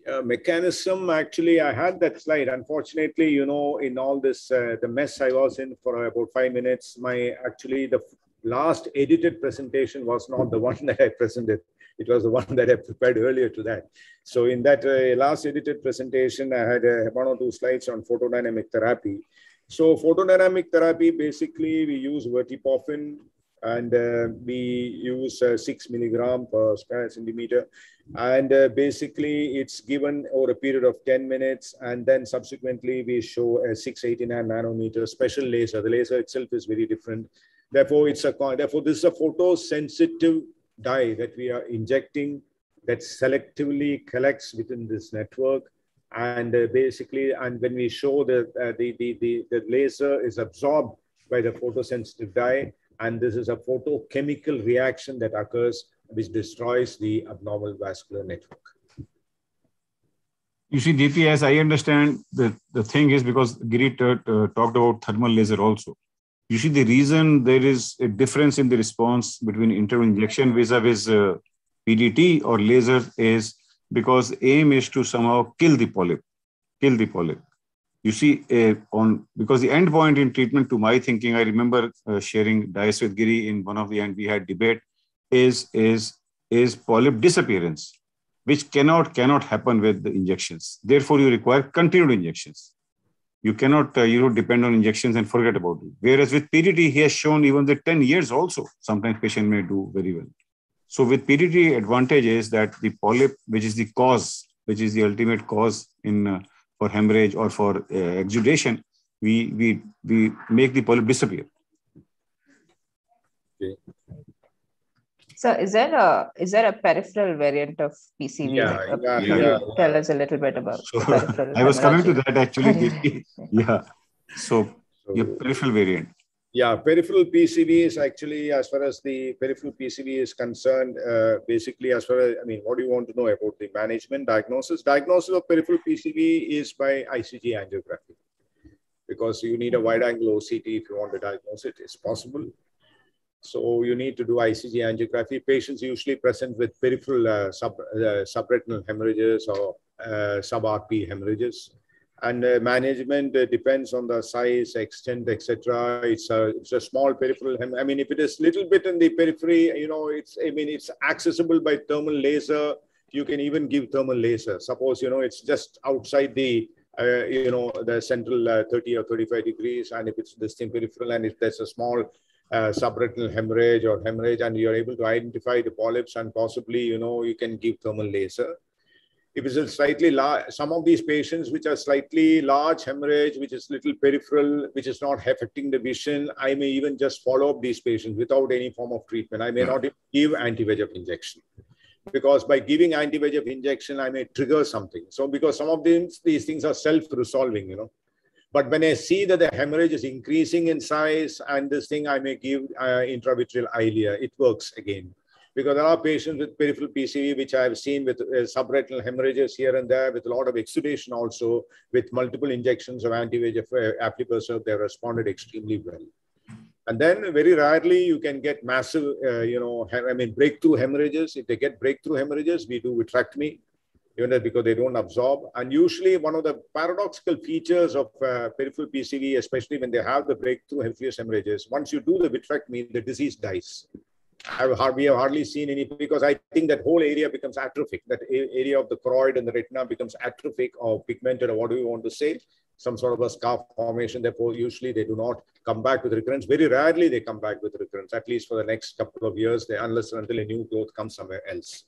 Uh, mechanism. Actually i had that slide. Unfortunately you know in all this uh, the mess i was in for about five minutes my actually the last edited presentation was not the one that i presented. It was the one that i prepared earlier to that. So in that uh, last edited presentation i had uh, one or two slides on photodynamic therapy. So photodynamic therapy, basically we use verteporfin and uh, we use uh, six milligram per square centimeter. And uh, basically it's given over a period of 10 minutes. And then subsequently we show a 689 nanometer special laser. The laser itself is very different. Therefore, it's a, therefore this is a photosensitive dye that we are injecting that selectively collects within this network and uh, basically, and when we show the, uh, the, the, the, the laser is absorbed by the photosensitive dye, and this is a photochemical reaction that occurs which destroys the abnormal vascular network. You see, DP, as I understand, the, the thing is because Giri uh, talked about thermal laser also. You see, the reason there is a difference in the response between interval injection vis-a-vis uh, PDT or laser is because aim is to somehow kill the polyp, kill the polyp. You see, uh, on because the end point in treatment, to my thinking, I remember uh, sharing dice with Giri in one of the end we had debate, is is is polyp disappearance, which cannot cannot happen with the injections. Therefore, you require continued injections. You cannot uh, you know depend on injections and forget about it. Whereas with PDT, he has shown even the 10 years also. Sometimes patient may do very well. So with PDT, advantage is that the polyp, which is the cause, which is the ultimate cause in uh, for hemorrhage or for uh, exudation, we we we make the polyp disappear. Okay. So is there a is there a peripheral variant of PCV? Yeah, uh, yeah, yeah, yeah. Tell us a little bit about. So, I was coming to that actually. yeah. So, so your peripheral variant. Yeah, peripheral PCV is actually, as far as the peripheral PCV is concerned, uh, basically, as far as, I mean, what do you want to know about the management diagnosis? Diagnosis of peripheral PCV is by ICG angiography. because you need a wide angle OCT if you want to diagnose it. It's possible. So you need to do ICG angiography. Patients usually present with peripheral uh, sub, uh, subretinal hemorrhages or uh, sub-RP hemorrhages. And uh, management uh, depends on the size, extent, etc. It's a it's a small peripheral. I mean, if it is little bit in the periphery, you know, it's I mean, it's accessible by thermal laser. You can even give thermal laser. Suppose you know it's just outside the uh, you know the central uh, 30 or 35 degrees, and if it's distant peripheral, and if there's a small uh, subretinal hemorrhage or hemorrhage and you're able to identify the polyps and possibly, you know, you can give thermal laser. If it's a slightly large, some of these patients which are slightly large hemorrhage, which is little peripheral, which is not affecting the vision, I may even just follow up these patients without any form of treatment. I may not give anti-VEGF injection because by giving anti-VEGF injection, I may trigger something. So because some of these, these things are self-resolving, you know. But when I see that the hemorrhage is increasing in size and this thing, I may give uh, intravitreal Eylea. It works again. Because there are patients with peripheral PCV, which I have seen with uh, subretinal hemorrhages here and there, with a lot of exudation also, with multiple injections of anti-VEGF uh, aflibercept, they responded extremely well. And then very rarely you can get massive, uh, you know, I mean, breakthrough hemorrhages. If they get breakthrough hemorrhages, we do vitrectomy even because they don't absorb. And usually one of the paradoxical features of uh, peripheral PCV, especially when they have the breakthrough hemorrhages, once you do the vitrectomy, the disease dies. Have hard, we have hardly seen any because I think that whole area becomes atrophic. That area of the choroid and the retina becomes atrophic or pigmented, or what do you want to say? Some sort of a scar formation. Therefore, usually they do not come back with recurrence. Very rarely they come back with recurrence, at least for the next couple of years, they, unless until a new growth comes somewhere else.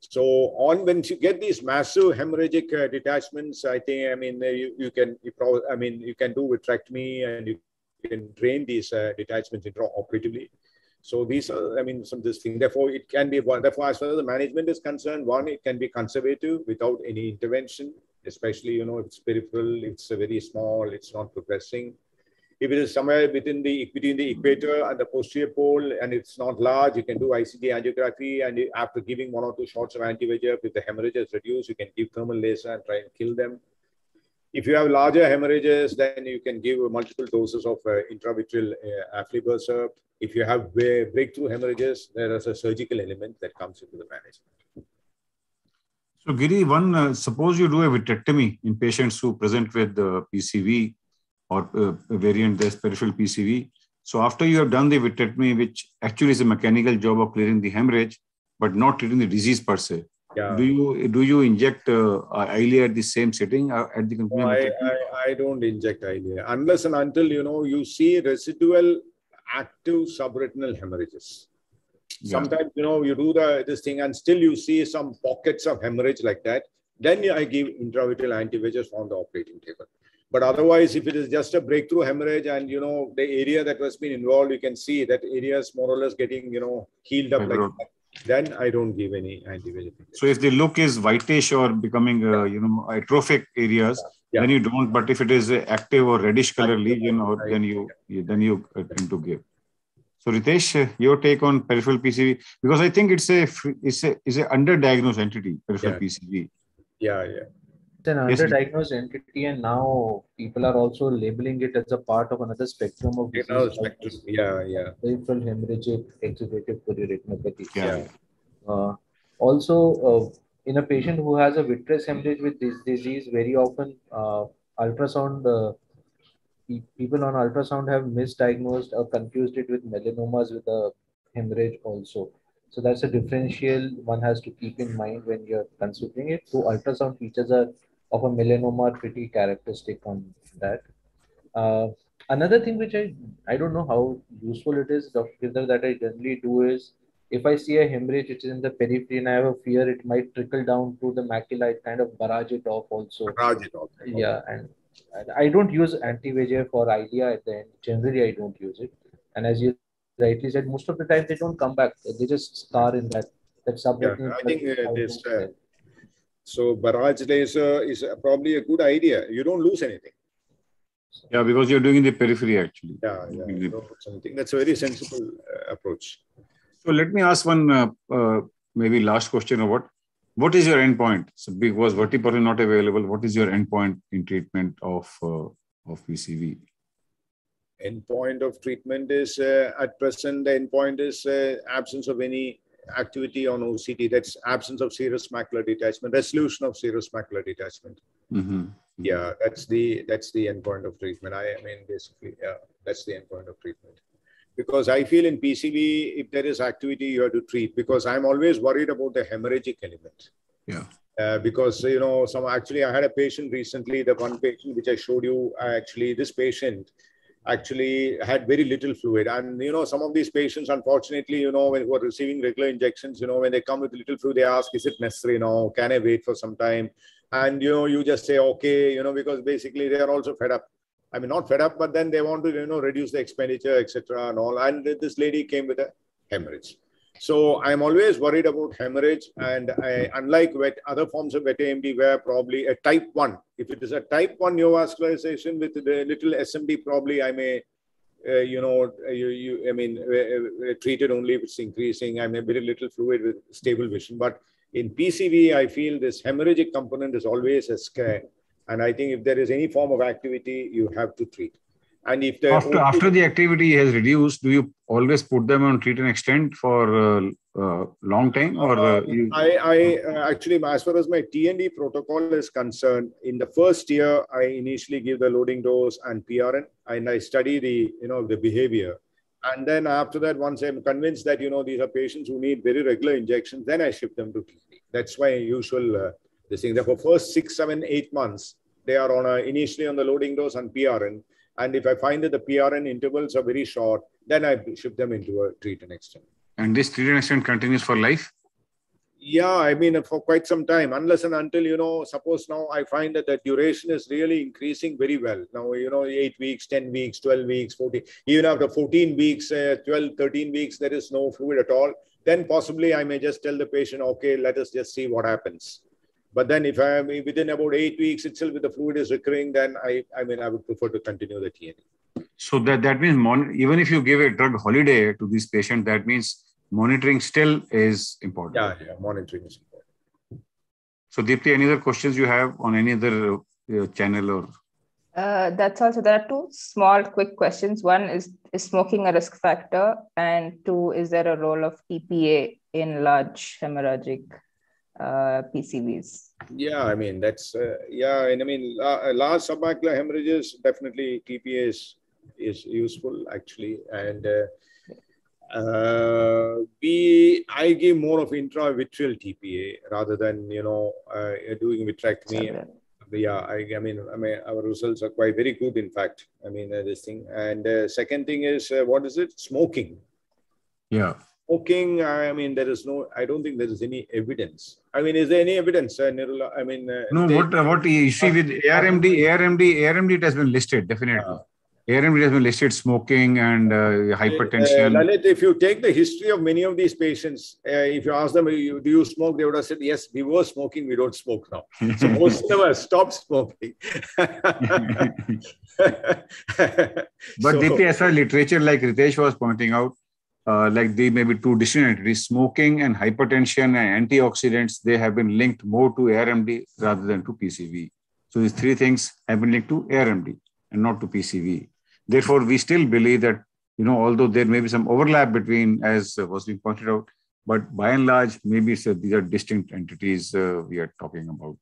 So on when you get these massive hemorrhagic uh, detachments, I think I mean uh, you, you can you probably I mean you can do vitrectomy and you can drain these uh, detachments intraoperatively. So these are I mean some of this thing. Therefore, it can be one. Therefore, as far as the management is concerned, one it can be conservative without any intervention, especially you know if it's peripheral, it's very small, it's not progressing. If it is somewhere within the between the equator and the posterior pole and it's not large, you can do ICG angiography. And after giving one or two shots of anti-VEGF, if the hemorrhage is reduced, you can give thermal laser and try and kill them. If you have larger hemorrhages, then you can give multiple doses of uh, intravitreal uh, aflibercept. If you have breakthrough hemorrhages, there is a surgical element that comes into the management. So, Giri, one uh, suppose you do a vitrectomy in patients who present with uh, PCV or uh, variant there's peripheral PCV. So after you have done the vitrectomy, which actually is a mechanical job of clearing the hemorrhage, but not treating the disease per se. Yeah. Do you do you inject uh, at the same setting uh, at the no, I, I, I don't inject Eylea unless and until you know you see residual active subretinal hemorrhages. Yeah. Sometimes you know you do the this thing and still you see some pockets of hemorrhage like that. Then I give intravitreal anti-VEGF on the operating table. But otherwise, if it is just a breakthrough hemorrhage and, you know, the area that was been involved, you can see that area is more or less getting, you know, healed up like that. Then I don't give any anti So if the look is whitish or becoming, uh, you know, atrophic areas, yeah. then you don't. But if it is active or reddish color lesion, or then you then you tend to give. So Ritesh, uh, your take on peripheral PCV because I think it's a it's a is a underdiagnosed entity peripheral yeah. PCV. Yeah, yeah an underdiagnosed entity, and now people are also labeling it as a part of another spectrum of disease. spectrum. Yeah, yeah. Peripheral hemorrhagic exudative chorioretinopathy. Yeah. Uh, also, uh, in a patient who has a vitreous hemorrhage with this disease, very often uh, ultrasound uh, people on ultrasound have misdiagnosed or confused it with melanomas with a hemorrhage also. So that's a differential one has to keep in mind when you're considering it. So ultrasound features are of a melanoma pretty characteristic on that. Uh, another thing which I I don't know how useful it is, Dr. that I generally do is if I see a hemorrhage which is in the periphery and I have a fear it might trickle down to the macula, it kind of barrage it off also. Barrage it off. Yeah, and, and I don't use anti-VEGF or Eylea at the end. Generally, I don't use it. And as you rightly said, most of the time they don't come back. They just scar in that that subretinal. Yeah, I think uh, this. Uh, so barrage laser is probably a good idea. You don't lose anything. Yeah, because you're doing in the periphery actually. Yeah, yeah. You don't lose anything. That's a very sensible uh, approach. So let me ask one uh, uh, maybe last question or what? What is your endpoint? So because verteporfin not available, what is your endpoint in treatment of uh, of PCV? Endpoint of treatment is uh, at present the endpoint is uh, absence of any activity on OCT. That's absence of serous macular detachment, resolution of serous macular detachment. Mm-hmm. Yeah, that's the that's the endpoint of treatment. I, I mean, basically, yeah, that's the endpoint of treatment. Because I feel in PCV, if there is activity, you have to treat. Because I'm always worried about the hemorrhagic element. Yeah. Uh, because you know, some actually, I had a patient recently. The one patient which I showed you, actually, this patient actually had very little fluid. And, you know, some of these patients, unfortunately, you know, when who are receiving regular injections, you know, when they come with little fluid, they ask, is it necessary now? Can I wait for some time? And, you know, you just say, okay, you know, because basically they are also fed up. I mean, not fed up, but then they want to, you know, reduce the expenditure, etc. and all. And this lady came with a hemorrhage. So I'm always worried about hemorrhage. And I, unlike wet, other forms of wet AMD, where probably a type 1, if it is a type 1 neovascularization with the little SMD, probably I may, uh, you know, you, you I mean, uh, uh, treated only if it's increasing. I may a little fluid with stable vision. But in PCV, I feel this hemorrhagic component is always a scare. And I think if there is any form of activity, you have to treat. And if the after after the activity has reduced, do you always put them on treat and extend for uh, uh, long time, or uh, you... I, I uh, actually, as far as my TND protocol is concerned, in the first year, I initially give the loading dose and PRN, and I study the you know the behavior. And then after that, once I'm convinced that you know these are patients who need very regular injections, then I shift them to TND. That's my usual uh, this thing. Therefore, first six, seven, eight months, they are on a, initially on the loading dose and PRN and if I find that the PRN intervals are very short, then I shift them into a treat and extend. And this treat and extend continues for life? Yeah, I mean, for quite some time, unless and until, you know, suppose now I find that the duration is really increasing very well. Now, you know, eight weeks, 10 weeks, 12 weeks, 14, even after 14 weeks, uh, 12, 13 weeks, there is no fluid at all. Then possibly I may just tell the patient, okay, let us just see what happens. But then if I am within about eight weeks itself, if the fluid is recurring, then I, I mean, I would prefer to continue the TND. So that, that means mon- even if you give a drug holiday to this patient, that means monitoring still is important. Yeah, yeah monitoring is important. So Deepti, any other questions you have on any other uh, channel or? Uh, that's also there are two small quick questions. One is is smoking a risk factor, and two is there a role of TPA in large hemorrhagic uh, PCVs. Yeah, I mean that's uh, yeah, and I mean uh, large submacular hemorrhages definitely TPA is is useful actually, and uh, uh, we I give more of intravitreal TPA rather than you know uh, doing vitrectomy. Sorry. Yeah, I, I mean, I mean, our results are quite very good. In fact, I mean, this thing. And second thing is, what is it? Smoking. Yeah smoking i mean there is no i don't think there is any evidence i mean is there any evidence uh, Narula? i mean uh, no they, what uh, what you see with armd armd armd it has been listed definitely uh, ARMD has been listed smoking and uh, hypertension. Uh, Lalit, if you take the history of many of these patients, uh, if you ask them, do you smoke? They would have said, yes, we were smoking, we don't smoke now. So most of have stopped smoking. but so, far as literature, like Ritesh was pointing out, uh, like they may be two distinct entities. Smoking and hypertension and antioxidants, they have been linked more to ARMD rather than to PCV. So these three things have been linked to ARMD and not to PCV. Therefore, we still believe that, you know, although there may be some overlap between, as was being pointed out, but by and large, maybe these are distinct entities uh, we are talking about.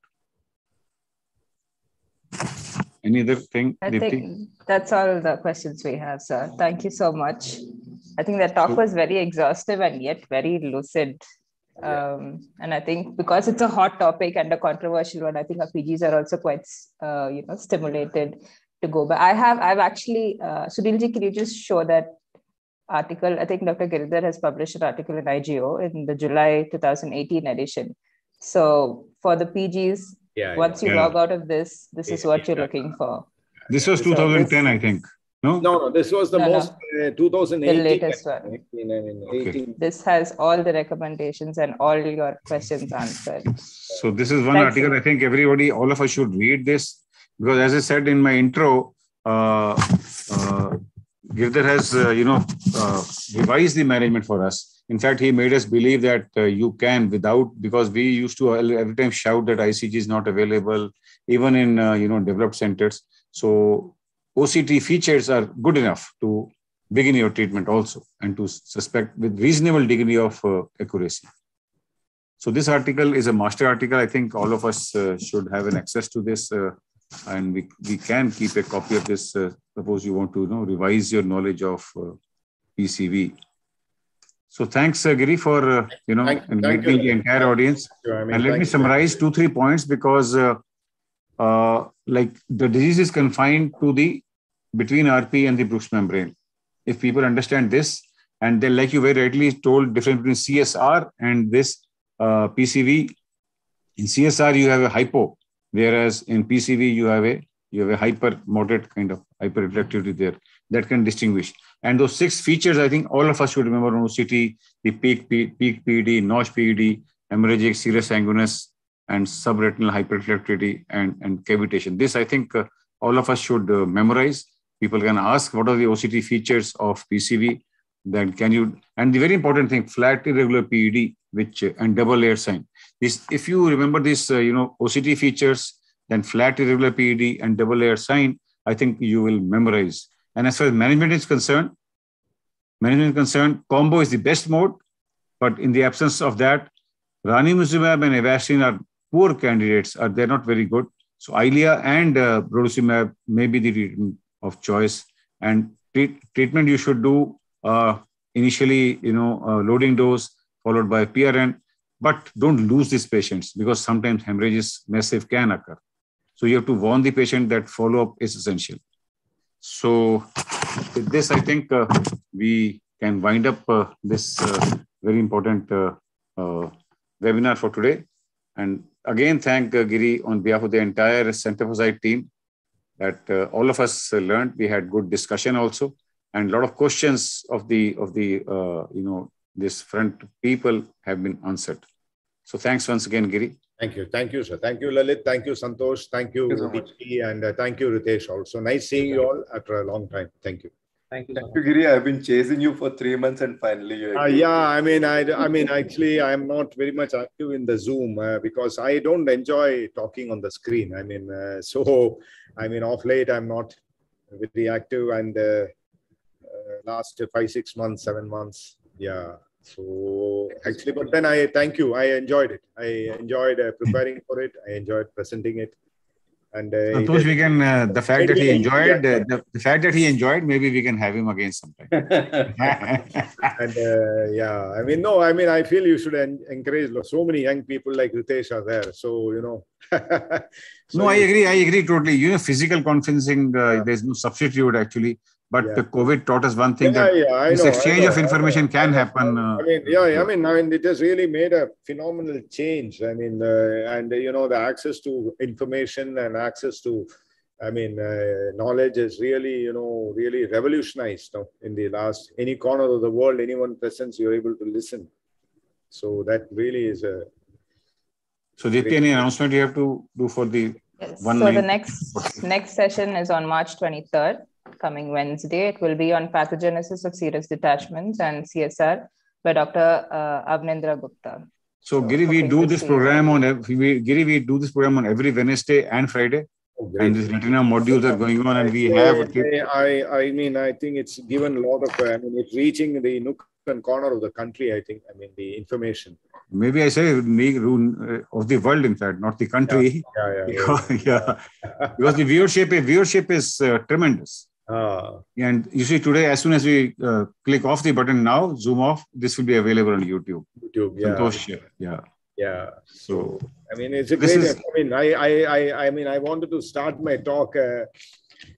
Any other thing? I Deepti? think that's all the questions we have, sir. Thank you so much. I think the talk was very exhaustive and yet very lucid. Um, and I think because it's a hot topic and a controversial one, I think our PGs are also quite, uh, you know, stimulated to go. But I have, I've actually, uh, Sunilji, can you just show that article? I think Dr. Giridhar has published an article in IJO in the July 2018 edition. So for the PGs, yeah, once yeah. you yeah. log out of this, this is what you're looking for. This was 2010, so this, I think. No, no, no. This was the no, most no. Uh, 2018. The latest one. 18, I mean, 18. Okay. This has all the recommendations and all your questions answered. So this is one Thanks article. I think everybody, all of us, should read this because, as I said in my intro, uh, uh, Giridhar has, uh, you know, uh, revised the management for us in fact, he made us believe that uh, you can without because we used to every time shout that ICG is not available, even in uh, you know developed centers. So OCT features are good enough to begin your treatment also and to suspect with reasonable degree of uh, accuracy. So this article is a master article. I think all of us uh, should have an access to this uh, and we, we can keep a copy of this. Uh, suppose you want to you know, revise your knowledge of uh, PCV. So thanks, uh, Giri, for uh, you know Thank- thank enlightening you. the entire audience. I mean, and let thank me summarize two, three points because, uh, uh, like, the disease is confined to the between RP and the Bruch's membrane. If people understand this, and then, like you very rightly told, difference between CSR and this uh, PCV. In CSR, you have a hypo, whereas in PCV, you have a you have a hyper moderate kind of hyperreflectivity there that can distinguish. And those six features, I think all of us should remember on OCT, the peak, P, peak PED, notch PED, hemorrhagic serous sanguinous, and subretinal hyperreflectivity and, and cavitation. This, I think, uh, all of us should uh, memorize. People can ask what are the OCT features of PCV. Then can you, and the very important thing, flat irregular PED, which, uh, and double layer sign. This, if you remember this, uh, you know, OCT features, then flat irregular PED and double layer sign, I think you will memorize. And as far as management is concerned, management is concerned, combo is the best mode. But in the absence of that, ranibizumab and avastin are poor candidates. Are they're not very good. So Eylea and uh, may be the treatment of choice. And treat, treatment you should do uh, initially, you know, uh, loading dose followed by PRN. But don't lose these patients because sometimes hemorrhages massive can occur. So you have to warn the patient that follow-up is essential. So with this, I think uh, we can wind up uh, this uh, very important uh, uh, webinar for today. And again, thank uh, Giri on behalf of the entire Center for Sight team that uh, all of us uh, learned. We had good discussion also, and a lot of questions of the of the uh, you know this front people have been answered. So thanks once again, Giri. Thank you. Thank you, sir. Thank you, Lalit. Thank you, Santosh. Thank you, Thank you so and uh, thank you, Ritesh, also. Nice seeing you all after a long time. Thank you. Thank you. so Thank much. you, Giri. I've been chasing you for three months and finally you Uh, yeah, I mean, I, I mean, actually, I'm not very much active in the Zoom uh, because I don't enjoy talking on the screen. I mean, uh, so, I mean, off late, I'm not very active, and uh, uh, last five, six months, seven months, yeah. So actually, but then I thank you. I enjoyed it. I enjoyed uh, preparing for it. I enjoyed presenting it, and uh, Santosh, we can uh, the fact that he enjoyed uh, the, the fact that he enjoyed. Maybe we can have him again sometime. and uh, yeah, I mean, no, I mean, I feel you should en- encourage so many young people like Ritesh are there. So, you know. So no, I agree. I agree totally. You know, physical conferencing, uh, there's no substitute actually. But Yeah. the COVID taught us one thing Yeah, that yeah, this know, exchange of information can happen. Uh, I mean, yeah, I mean, I mean, it has really made a phenomenal change. I mean, uh, and you know, the access to information and access to, I mean, uh, knowledge is really, you know, really revolutionized no? in the last any corner of the world, anyone presents, you're able to listen. So that really is a so, Dipti, any announcement you have to do for the Yes. One So the next next session is on March 23rd, coming Wednesday. It will be on pathogenesis of serous detachments and CSR by Dr. Uh, Avnendra Gupta. So, So, Giri, we do this see program on ev- we, Giri, we do this program on every Wednesday and Friday, oh, and these retina modules are going on, and we have. I, I mean, I think it's given a lot of, I mean, it's reaching the nook and corner of the country. I think. I mean, the information. Maybe I say ne- uh, of the world, in fact, not the country. Yeah, yeah, yeah. Because, yeah, because the viewership, viewership is uh, tremendous. Ah, And you see, today, as soon as we uh, click off the button now, zoom off, this will be available on YouTube. YouTube. Yeah, Santosh, yeah. yeah. So, I mean, it's a great. is- I mean, I, I, I, I mean, I wanted to start my talk uh,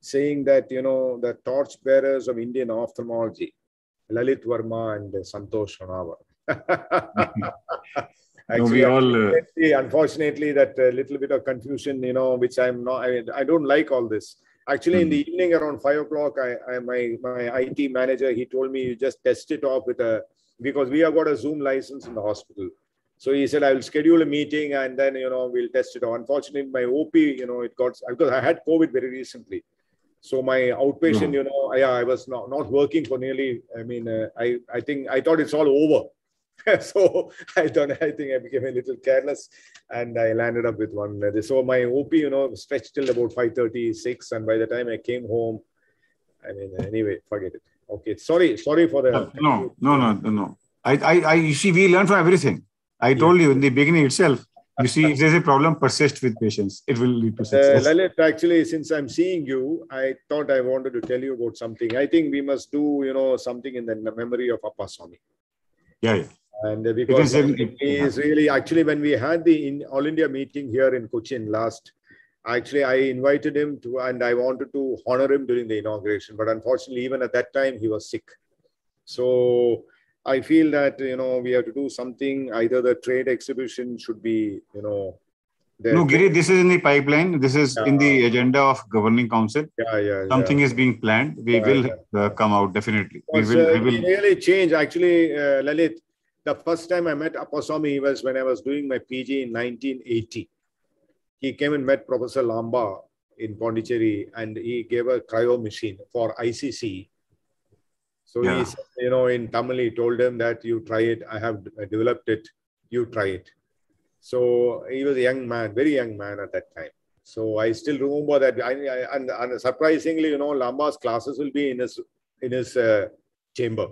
saying that you know the torch bearers of Indian ophthalmology, Lalit Verma and Santosh no, we all. Uh, unfortunately, unfortunately, that uh, little bit of confusion, you know, which I'm not. I, I don't like all this. Actually, in the evening around five o'clock, I, I my my IT manager he told me you just test it off with a because we have got a Zoom license in the hospital. So he said I will schedule a meeting and then you know we'll test it Off. Unfortunately, my OP, you know, it got because I had COVID very recently. So my outpatient, Mhm. you know, yeah, I was not, not working for nearly. I mean, uh, I I think I thought it's all over. so I don't. I think I became a little careless, and I landed up with one. So my OP, you know, stretched till about five thirty-six, and by the time I came home, I mean, anyway, forget it. Okay, sorry, sorry for the. No, no, no, no, no. I, I, I you see, we learn from everything. I told you in the beginning itself. You see, if there's a problem, persist with patience. It will lead to Uh. Lalit, actually, since I'm seeing you, I thought I wanted to tell you about something. I think we must do, you know, something in the memory of Appaswamy. yeah, yeah. And because say- he is really actually when we had the in All India meeting here in Cochin last, actually I invited him to and I wanted to honor him during the inauguration, but unfortunately even at that time he was sick. So I feel that you know we have to do something. Either the trade exhibition should be you know. there. No, Giri, this is in the pipeline. This is in the agenda of governing council. Yeah, yeah. yeah. Something is being planned. We Yeah, will yeah. uh, come out definitely. We will. uh, We will. really change. Actually, uh, Lalit, the first time I met Appaswamy was when I was doing my PG in 1980. He came and met Professor Lamba in Pondicherry and he gave a cryo machine for ICC. So Yeah. he, said, you know, in Tamil, he told him that you try it. I have developed it. You try it. So he was a young man, very young man at that time. So I still remember that. I, I, and, and surprisingly, you know, Lamba's classes will be in his in his uh, chamber.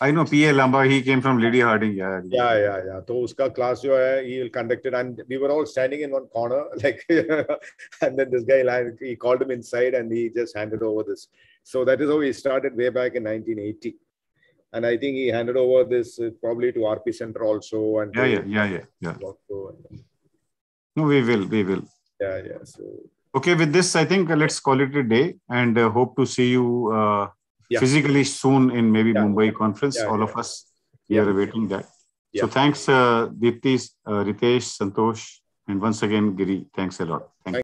I know P.A. Lamba, he came from Lady Hardinge. Yeah, Yeah, yeah, yeah. So uska class jo hai, he will conduct and we were all standing in one corner, like, and then this guy, like, he called him inside, and he just handed over this. So that is how he started way back in 1980, and I think he handed over this uh, probably to RP Center also, and Yeah, yeah, yeah, yeah, yeah. No, we will. We will. yeah, yeah. So Okay, with this, I think uh, let's call it a day and uh, hope to see you uh, Yeah. physically soon in maybe Yeah. Mumbai conference. All of us, we are awaiting that. So thanks, uh, uh, Ritesh, Santosh, and once again, Giri. Thanks a lot.